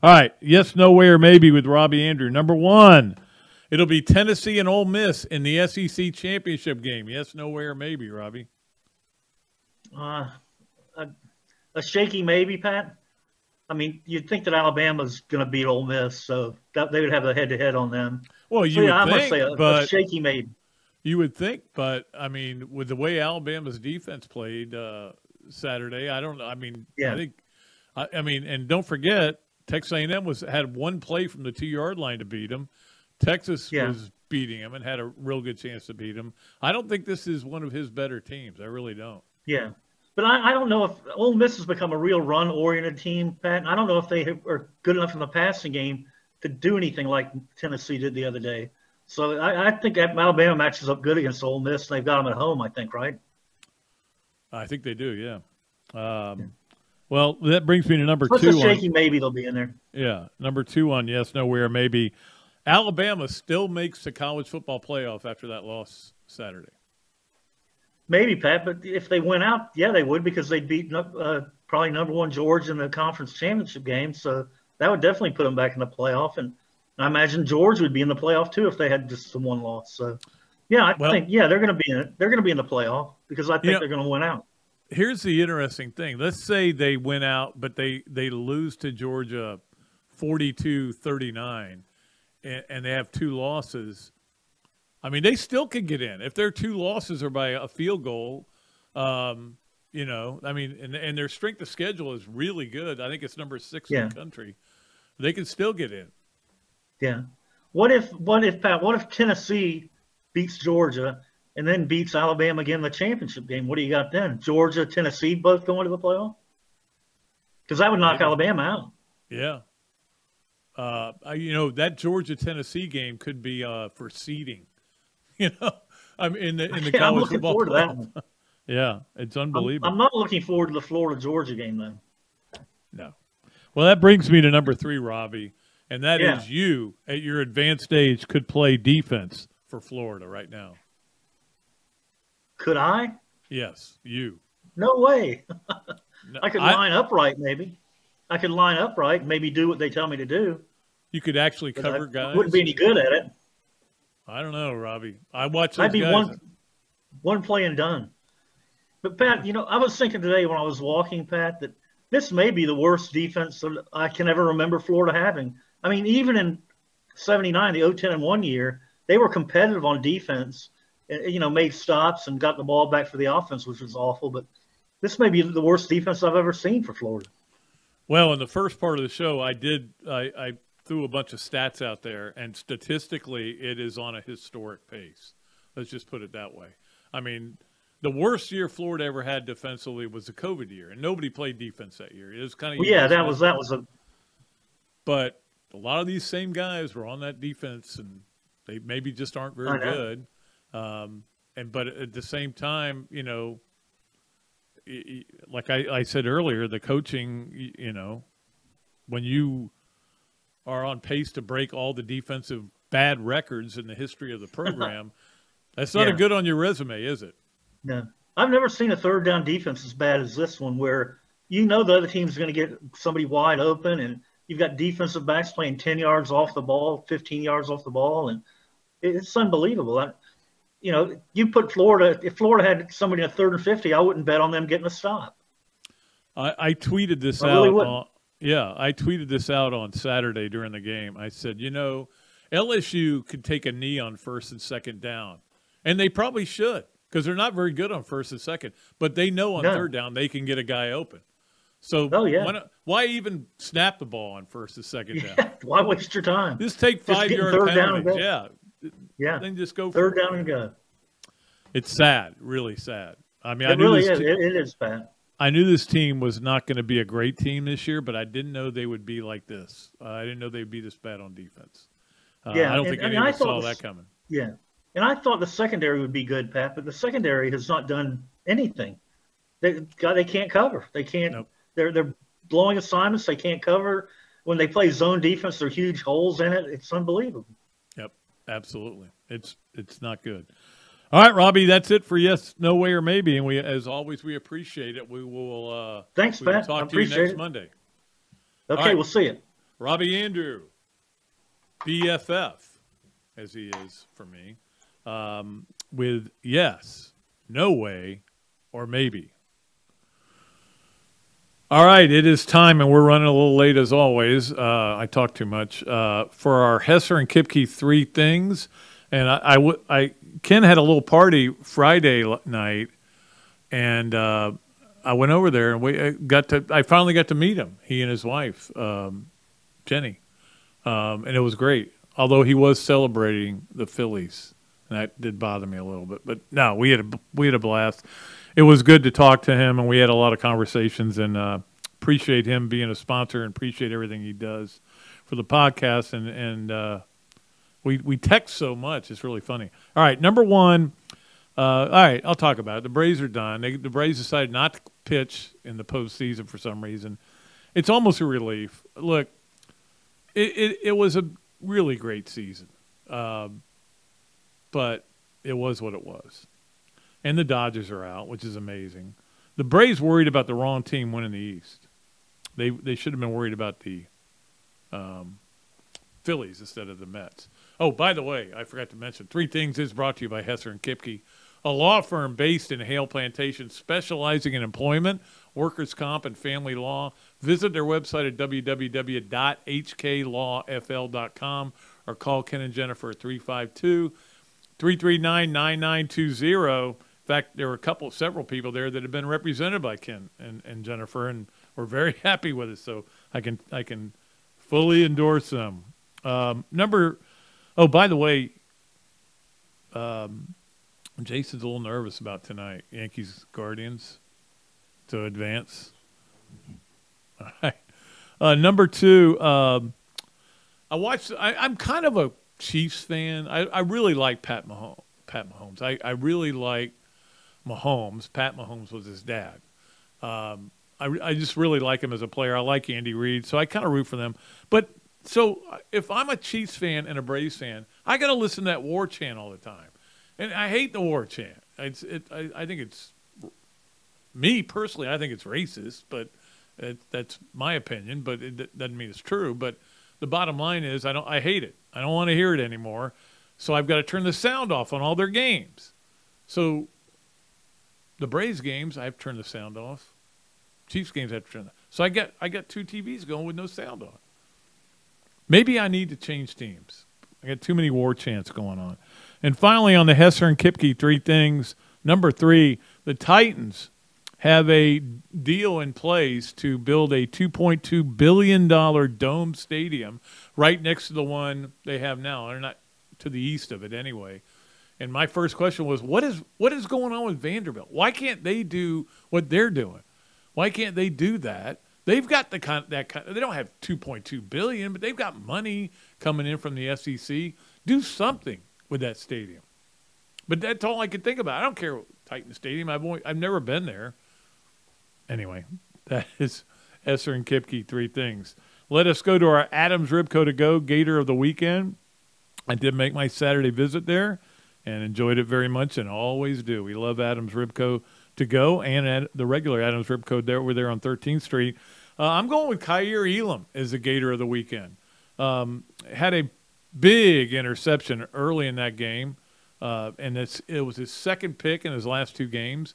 all right, yes, no way, or maybe with Robbie Andrew. Number one, it'll be Tennessee and Ole Miss in the SEC championship game. Yes, no way, or maybe, Robbie. Uh, a, a shaky maybe, Pat. I mean, you'd think that Alabama's going to beat Ole Miss, so that, they would have a head-to-head on them. Well, you so, yeah, would I think, must say a, but a shaky maybe. You would think, but I mean, with the way Alabama's defense played uh, Saturday, I don't. I mean, yeah. I think. I, I, mean, and don't forget, Texas A&M was had one play from the two yard line to beat them. Texas yeah. was beating him and had a real good chance to beat him. I don't think this is one of his better teams. I really don't. Yeah, but I, I don't know if Ole Miss has become a real run oriented team, Pat. I don't know if they are good enough in the passing game to do anything like Tennessee did the other day. So I, I think Alabama matches up good against Ole Miss. They've got them at home, I think, right? I think they do, yeah. Um, yeah. Well, that brings me to number two. a shaky on, maybe they'll be in there. Yeah, number two on yes, nowhere, maybe. Alabama still makes the college football playoff after that loss Saturday. Maybe Pat, but if they went out, yeah, they would because they'd beat uh, probably number one George in the conference championship game. So that would definitely put them back in the playoff. And I imagine George would be in the playoff too if they had just the one loss. So, yeah, I well, think yeah they're going to be in it. They're going to be in the playoff because I think you know, they're going to win out. Here's the interesting thing. Let's say they win out, but they they lose to Georgia 42-39 and, and they have two losses. I mean, they still could get in if their two losses are by a field goal. Um, you know, I mean, and, and their strength of schedule is really good. I think it's number six yeah. in the country. They can still get in. Yeah. What if what if Pat? What if Tennessee beats Georgia and then beats Alabama again in the championship game? What do you got then? Georgia, Tennessee, both going to the playoff? Because that would knock yeah. Alabama out. Yeah. Uh, you know that Georgia Tennessee game could be uh, for seeding. You know, I'm in the in the yeah, college football. Yeah, it's I'm, unbelievable. I'm not looking forward to the Florida Georgia game though. No. Well, that brings me to number three, Robbie, and that is Yeah. you at your advanced age could play defense for Florida right now. Could I? Yes, you. No way. I could line upright maybe. I could line upright, maybe do what they tell me to do. You could actually cover I guys. wouldn't be any good at it. I don't know, Robbie. I watch those I'd be guys. one one play and done. But Pat, you know, I was thinking today when I was walking, Pat, that this may be the worst defense that I can ever remember Florida having. I mean, even in '79, the 010 and one year, they were competitive on defense. uh, You know, made stops and got the ball back for the offense, which was awful. But this may be the worst defense I've ever seen for Florida. Well, in the first part of the show, I did I, I threw a bunch of stats out there, and statistically, it is on a historic pace. Let's just put it that way. I mean, the worst year Florida ever had defensively was the COVID year, and nobody played defense that year. It was kind of Well, yeah, that was that was a But a lot of these same guys were on that defense, and they maybe just aren't very good. Um, and but at the same time, you know, like I, I said earlier, the coaching, you know, when you are on pace to break all the defensive bad records in the history of the program, that's not a good on your resume, is it? No, I've never seen a third down defense as bad as this one, where you know the other team's going to get somebody wide open, and you've got defensive backs playing ten yards off the ball, fifteen yards off the ball, and it's unbelievable. I, you know, you put Florida. If Florida had somebody in a third and fifty, I wouldn't bet on them getting a stop. I, I tweeted this I really out. wouldn't. On, yeah, I tweeted this out on Saturday during the game. I said, you know, LSU could take a knee on first and second down, and they probably should because they're not very good on first and second. But they know on No. third down they can get a guy open. So Oh, yeah. why, why even snap the ball on first and second down? Why waste your time? Just take five get yard third down. Yeah, Yeah, then just go third for it. down and go. It's sad, really sad. I mean, I knew really this is. te- It, it is bad. I knew this team was not going to be a great team this year, but I didn't know they would be like this. Uh, I didn't know they'd be this bad on defense. Uh, Yeah, I don't and- think and any of I saw thought that coming. Yeah. And I thought the secondary would be good, Pat, but the secondary has not done anything. They God, they can't cover. They can't. Nope. They're they're blowing assignments. They can't cover. When they play zone defense, there are huge holes in it. It's unbelievable. Yep, absolutely. It's it's not good. All right, Robbie, that's it for yes, no way, or maybe. And we, as always, we appreciate it. We will. Uh, Thanks, we will Pat. talk I to you next it. Monday. Okay, right. we'll see you. Robbie Andrew, BFF, as he is for me, um, with yes, no way, or maybe. All right, it is time, and we're running a little late as always. Uh, I talk too much uh, for our Hesser and Kipke three things, and I, I, w- I Ken had a little party Friday night, and uh, I went over there and we uh, got to. I finally got to meet him. He and his wife, um, Jenny, um, and it was great. Although he was celebrating the Phillies, and that did bother me a little bit. But no, we had a we had a blast. It was good to talk to him, and we had a lot of conversations. And uh, appreciate him being a sponsor, and appreciate everything he does for the podcast. And and uh, we we text so much; it's really funny. All right, number one. Uh, all right, I'll talk about it. The Braves are done. They, the Braves decided not to pitch in the postseason for some reason. It's almost a relief. Look, it, it, it was a really great season, um, but it was what it was. And the Dodgers are out, which is amazing. The Braves worried about the wrong team winning the East. They they should have been worried about the um, Phillies instead of the Mets. Oh, by the way, I forgot to mention three things is brought to you by Hesser and Kipke, a law firm based in Haile Plantation specializing in employment, workers' comp, and family law. Visit their website at www.hklawfl.com or call Ken and Jennifer at 352 339 9920. Fact, there were a couple, several people there that have been represented by Ken and, and Jennifer, and we're very happy with it. So I can I can fully endorse them. Um, number, oh, by the way, um, Jason's a little nervous about tonight. Yankees Guardians to advance. All right. Uh, number two, um, I watched. I, I'm kind of a Chiefs fan. I, I really like Pat Mahomes. Pat Mahomes. I, I really like Mahomes. Pat Mahomes was his dad. Um, I, I just really like him as a player. I like Andy Reid, so I kind of root for them. But so if I'm a Chiefs fan and a Braves fan, I got to listen to that war chant all the time, and I hate the war chant. It's it. I, I think it's me personally. I think it's racist, but it, that's my opinion. But it doesn't mean it's true. But the bottom line is, I don't. I hate it. I don't want to hear it anymore. So I've got to turn the sound off on all their games. So the Braves games, I have to turn the sound off. Chiefs games, I have to turn. The, so I get I got two TVs going with no sound on. Maybe I need to change teams. I got too many war chants going on. And finally, on the Hesser and Kipke three things. Number three, the Titans have a deal in place to build a $2.2 billion dome stadium right next to the one they have now. They're not to the east of it anyway. And my first question was, what is what is going on with Vanderbilt? Why can't they do what they're doing? Why can't they do that? They've got the kind that kind. They don't have 2.2 billion, but they've got money coming in from the SEC. Do something with that stadium. But that's all I could think about. I don't care Titan Stadium. I've only, I've never been there. Anyway, that is Hesser and Kipke, three things. Let us go to our Adams Ribco to go Gator of the weekend. I did make my Saturday visit there and enjoyed it very much and always do. We love Adams Ribco to go and at the regular Adams Ribco there We're there on 13th Street. Uh, I'm going with Kaiir Elam as the Gator of the weekend. Um, had a big interception early in that game, uh, and it was his second pick in his last two games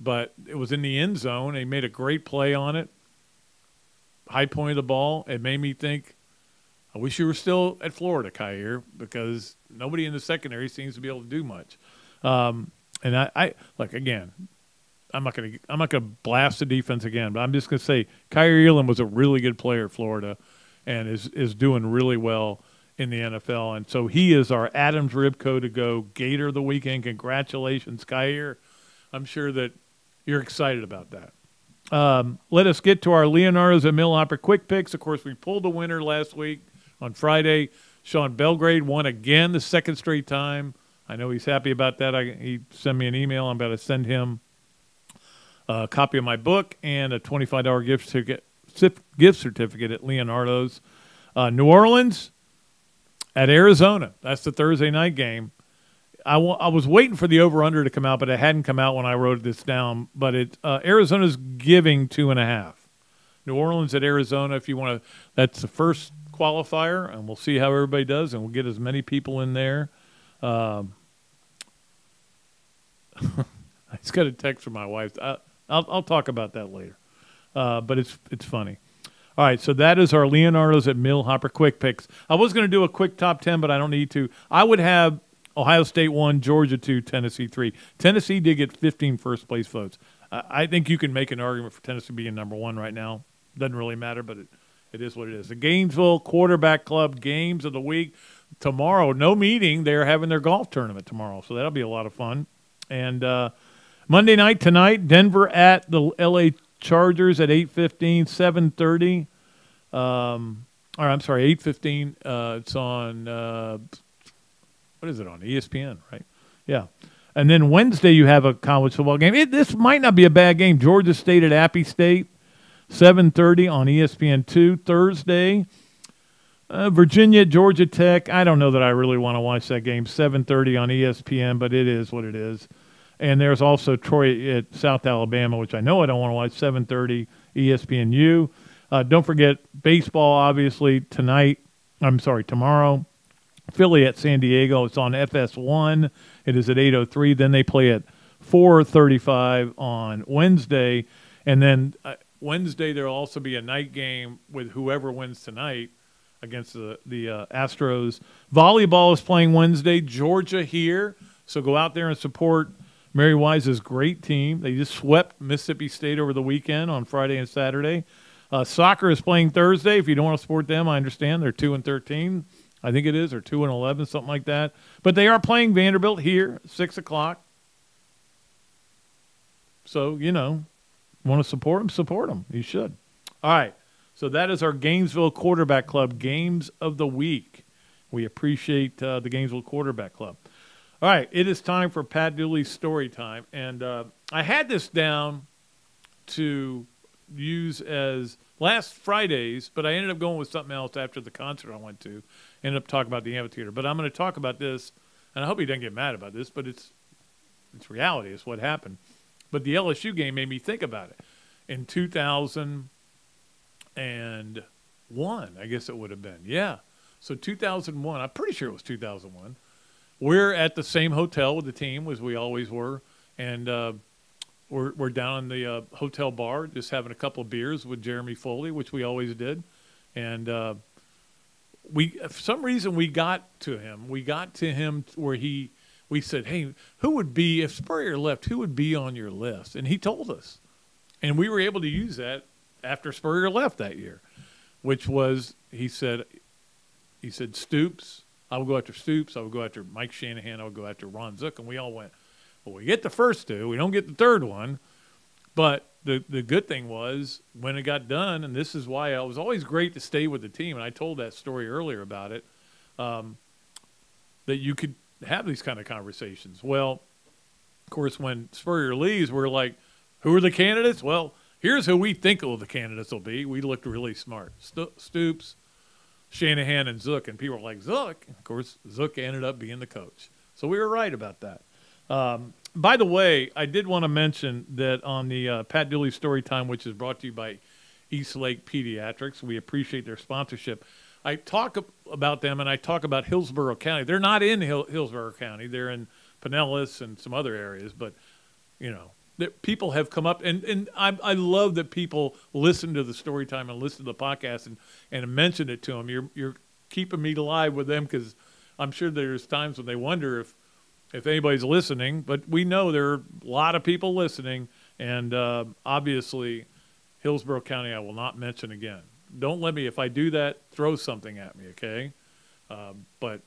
but it was in the end zone. He made a great play on it. High point of the ball. It made me think, I wish you were still at Florida, Kaiir, because nobody in the secondary seems to be able to do much. Um, and I, I look again. I'm not gonna I'm not gonna blast the defense again, but I'm just gonna say Kaiir Elam was a really good player at Florida, and is is doing really well in the NFL. And so he is our Adams Ribco to go Gator the weekend. Congratulations, Kaiir. I'm sure that you're excited about that. Um, let us get to our Leonardo's and Millhopper quick picks. Of course, we pulled the winner last week on Friday. Sean Belgrade won again the second straight time. I know he's happy about that. I, he sent me an email. I'm about to send him a copy of my book and a $25 gift certificate, gift certificate at Leonardo's. Uh, New Orleans at Arizona. That's the Thursday night game. I, w- I was waiting for the over under to come out, but it hadn't come out when I wrote this down. But it uh, Arizona's giving two and a half. New Orleans at Arizona. If you want to, that's the first qualifier, and we'll see how everybody does, and we'll get as many people in there. Um, I just got a text from my wife. I, will I'll talk about that later. Uh, but it's it's funny. All right, so that is our Leonardo's at Millhopper quick picks. I was going to do a quick top ten, but I don't need to. I would have Ohio State one, Georgia two, Tennessee three. Tennessee did get 15 first place votes. I think you can make an argument for Tennessee being number one right now. Doesn't really matter, but it, it is what it is. The Gainesville Quarterback Club games of the week tomorrow. No meeting. They're having their golf tournament tomorrow, so that'll be a lot of fun. And uh, Monday night tonight, Denver at the L.A. Chargers at 8:15, 7:30. Um, or I'm sorry, 8:15. Uh, it's on uh, what is it on ESPN, right? Yeah. And then Wednesday you have a college football game. It, this might not be a bad game. Georgia State at Appy State, 7:30 on ESPN two. Thursday, uh, Virginia Georgia Tech. I don't know that I really want to watch that game. 7:30 on ESPN, but it is what it is. And there's also Troy at South Alabama, which I know I don't want to watch. 7:30 ESPNU. Uh, don't forget baseball, obviously tonight. I'm sorry, tomorrow. Philly at San Diego. It's on FS1. It is at 8:03. Then they play at 4:35 on Wednesday, and then uh, Wednesday there'll also be a night game with whoever wins tonight against the the uh, Astros. Volleyball is playing Wednesday. Georgia here, so go out there and support Mary Wise's great team. They just swept Mississippi State over the weekend on Friday and Saturday. Uh, soccer is playing Thursday. If you don't want to support them, I understand. They're two and thirteen. I think it is, or two and eleven, something like that. But they are playing Vanderbilt here, six o'clock. So you know, want to support them? Support them. You should. All right. So that is our Gainesville Quarterback Club games of the week. We appreciate uh, the Gainesville Quarterback Club. All right, it is time for Pat Dooley's story time, and uh, I had this down to use as last Fridays, but I ended up going with something else after the concert I went to. Ended up talking about the amphitheater, but I'm going to talk about this, and I hope he doesn't get mad about this, but it's it's reality. It's what happened. But the LSU game made me think about it. In 2001, I guess it would have been. Yeah. So 2001, I'm pretty sure it was 2001. We're at the same hotel with the team as we always were, and uh, we're we're down in the uh, hotel bar just having a couple of beers with Jeremy Foley, which we always did, and uh, we for some reason we got to him. We got to him where he we said, "Hey, who would be if Spurrier left? Who would be on your list?" And he told us, and we were able to use that after Spurrier left that year, which was he said he said Stoops. I would go after Stoops. I would go after Mike Shanahan. I would go after Ron Zook, and we all went. Well, we get the first two. We don't get the third one. But the the good thing was when it got done, and this is why it was always great to stay with the team. And I told that story earlier about it, um, that you could have these kind of conversations. Well, of course, when Spurrier leaves, we're like, who are the candidates? Well, here's who we think the candidates will be. We looked really smart. Stoops, Shanahan, and Zook. And people were like, Zook? Of course, Zook ended up being the coach. So we were right about that. Um, by the way, I did want to mention that on the uh, Pat Dooley Story Time, which is brought to you by East Lake Pediatrics, we appreciate their sponsorship. I talk about them and I talk about Hillsborough County. They're not in Hill- Hillsborough County. They're in Pinellas and some other areas, but you know, that people have come up and, and I, I love that people listen to the story time and listen to the podcast and, and mention it to them. You're, you're keeping me alive with them because I'm sure there's times when they wonder if, if anybody's listening, but we know there are a lot of people listening and uh, obviously Hillsborough County I will not mention again. Don't let me, if I do that, throw something at me, okay? Um, but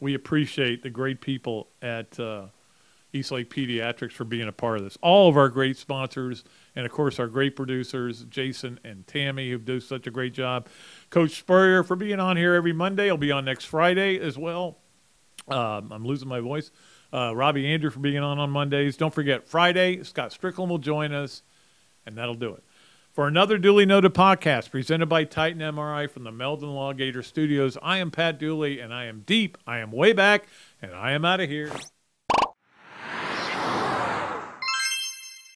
we appreciate the great people at uh, East Lake Pediatrics for being a part of this. All of our great sponsors, and of course our great producers, Jason and Tammy, who do such a great job. Coach Spurrier for being on here every Monday. He'll be on next Friday as well. Um, I'm losing my voice. Uh, Robbie Andreu for being on on Mondays. Don't forget, Friday, Scott Stricklin will join us, and that'll do it. For another Dooley Noted podcast presented by Titan MRI from the Meldon Law Gator Studios, I am Pat Dooley, and I am deep, I am way back, and I am out of here.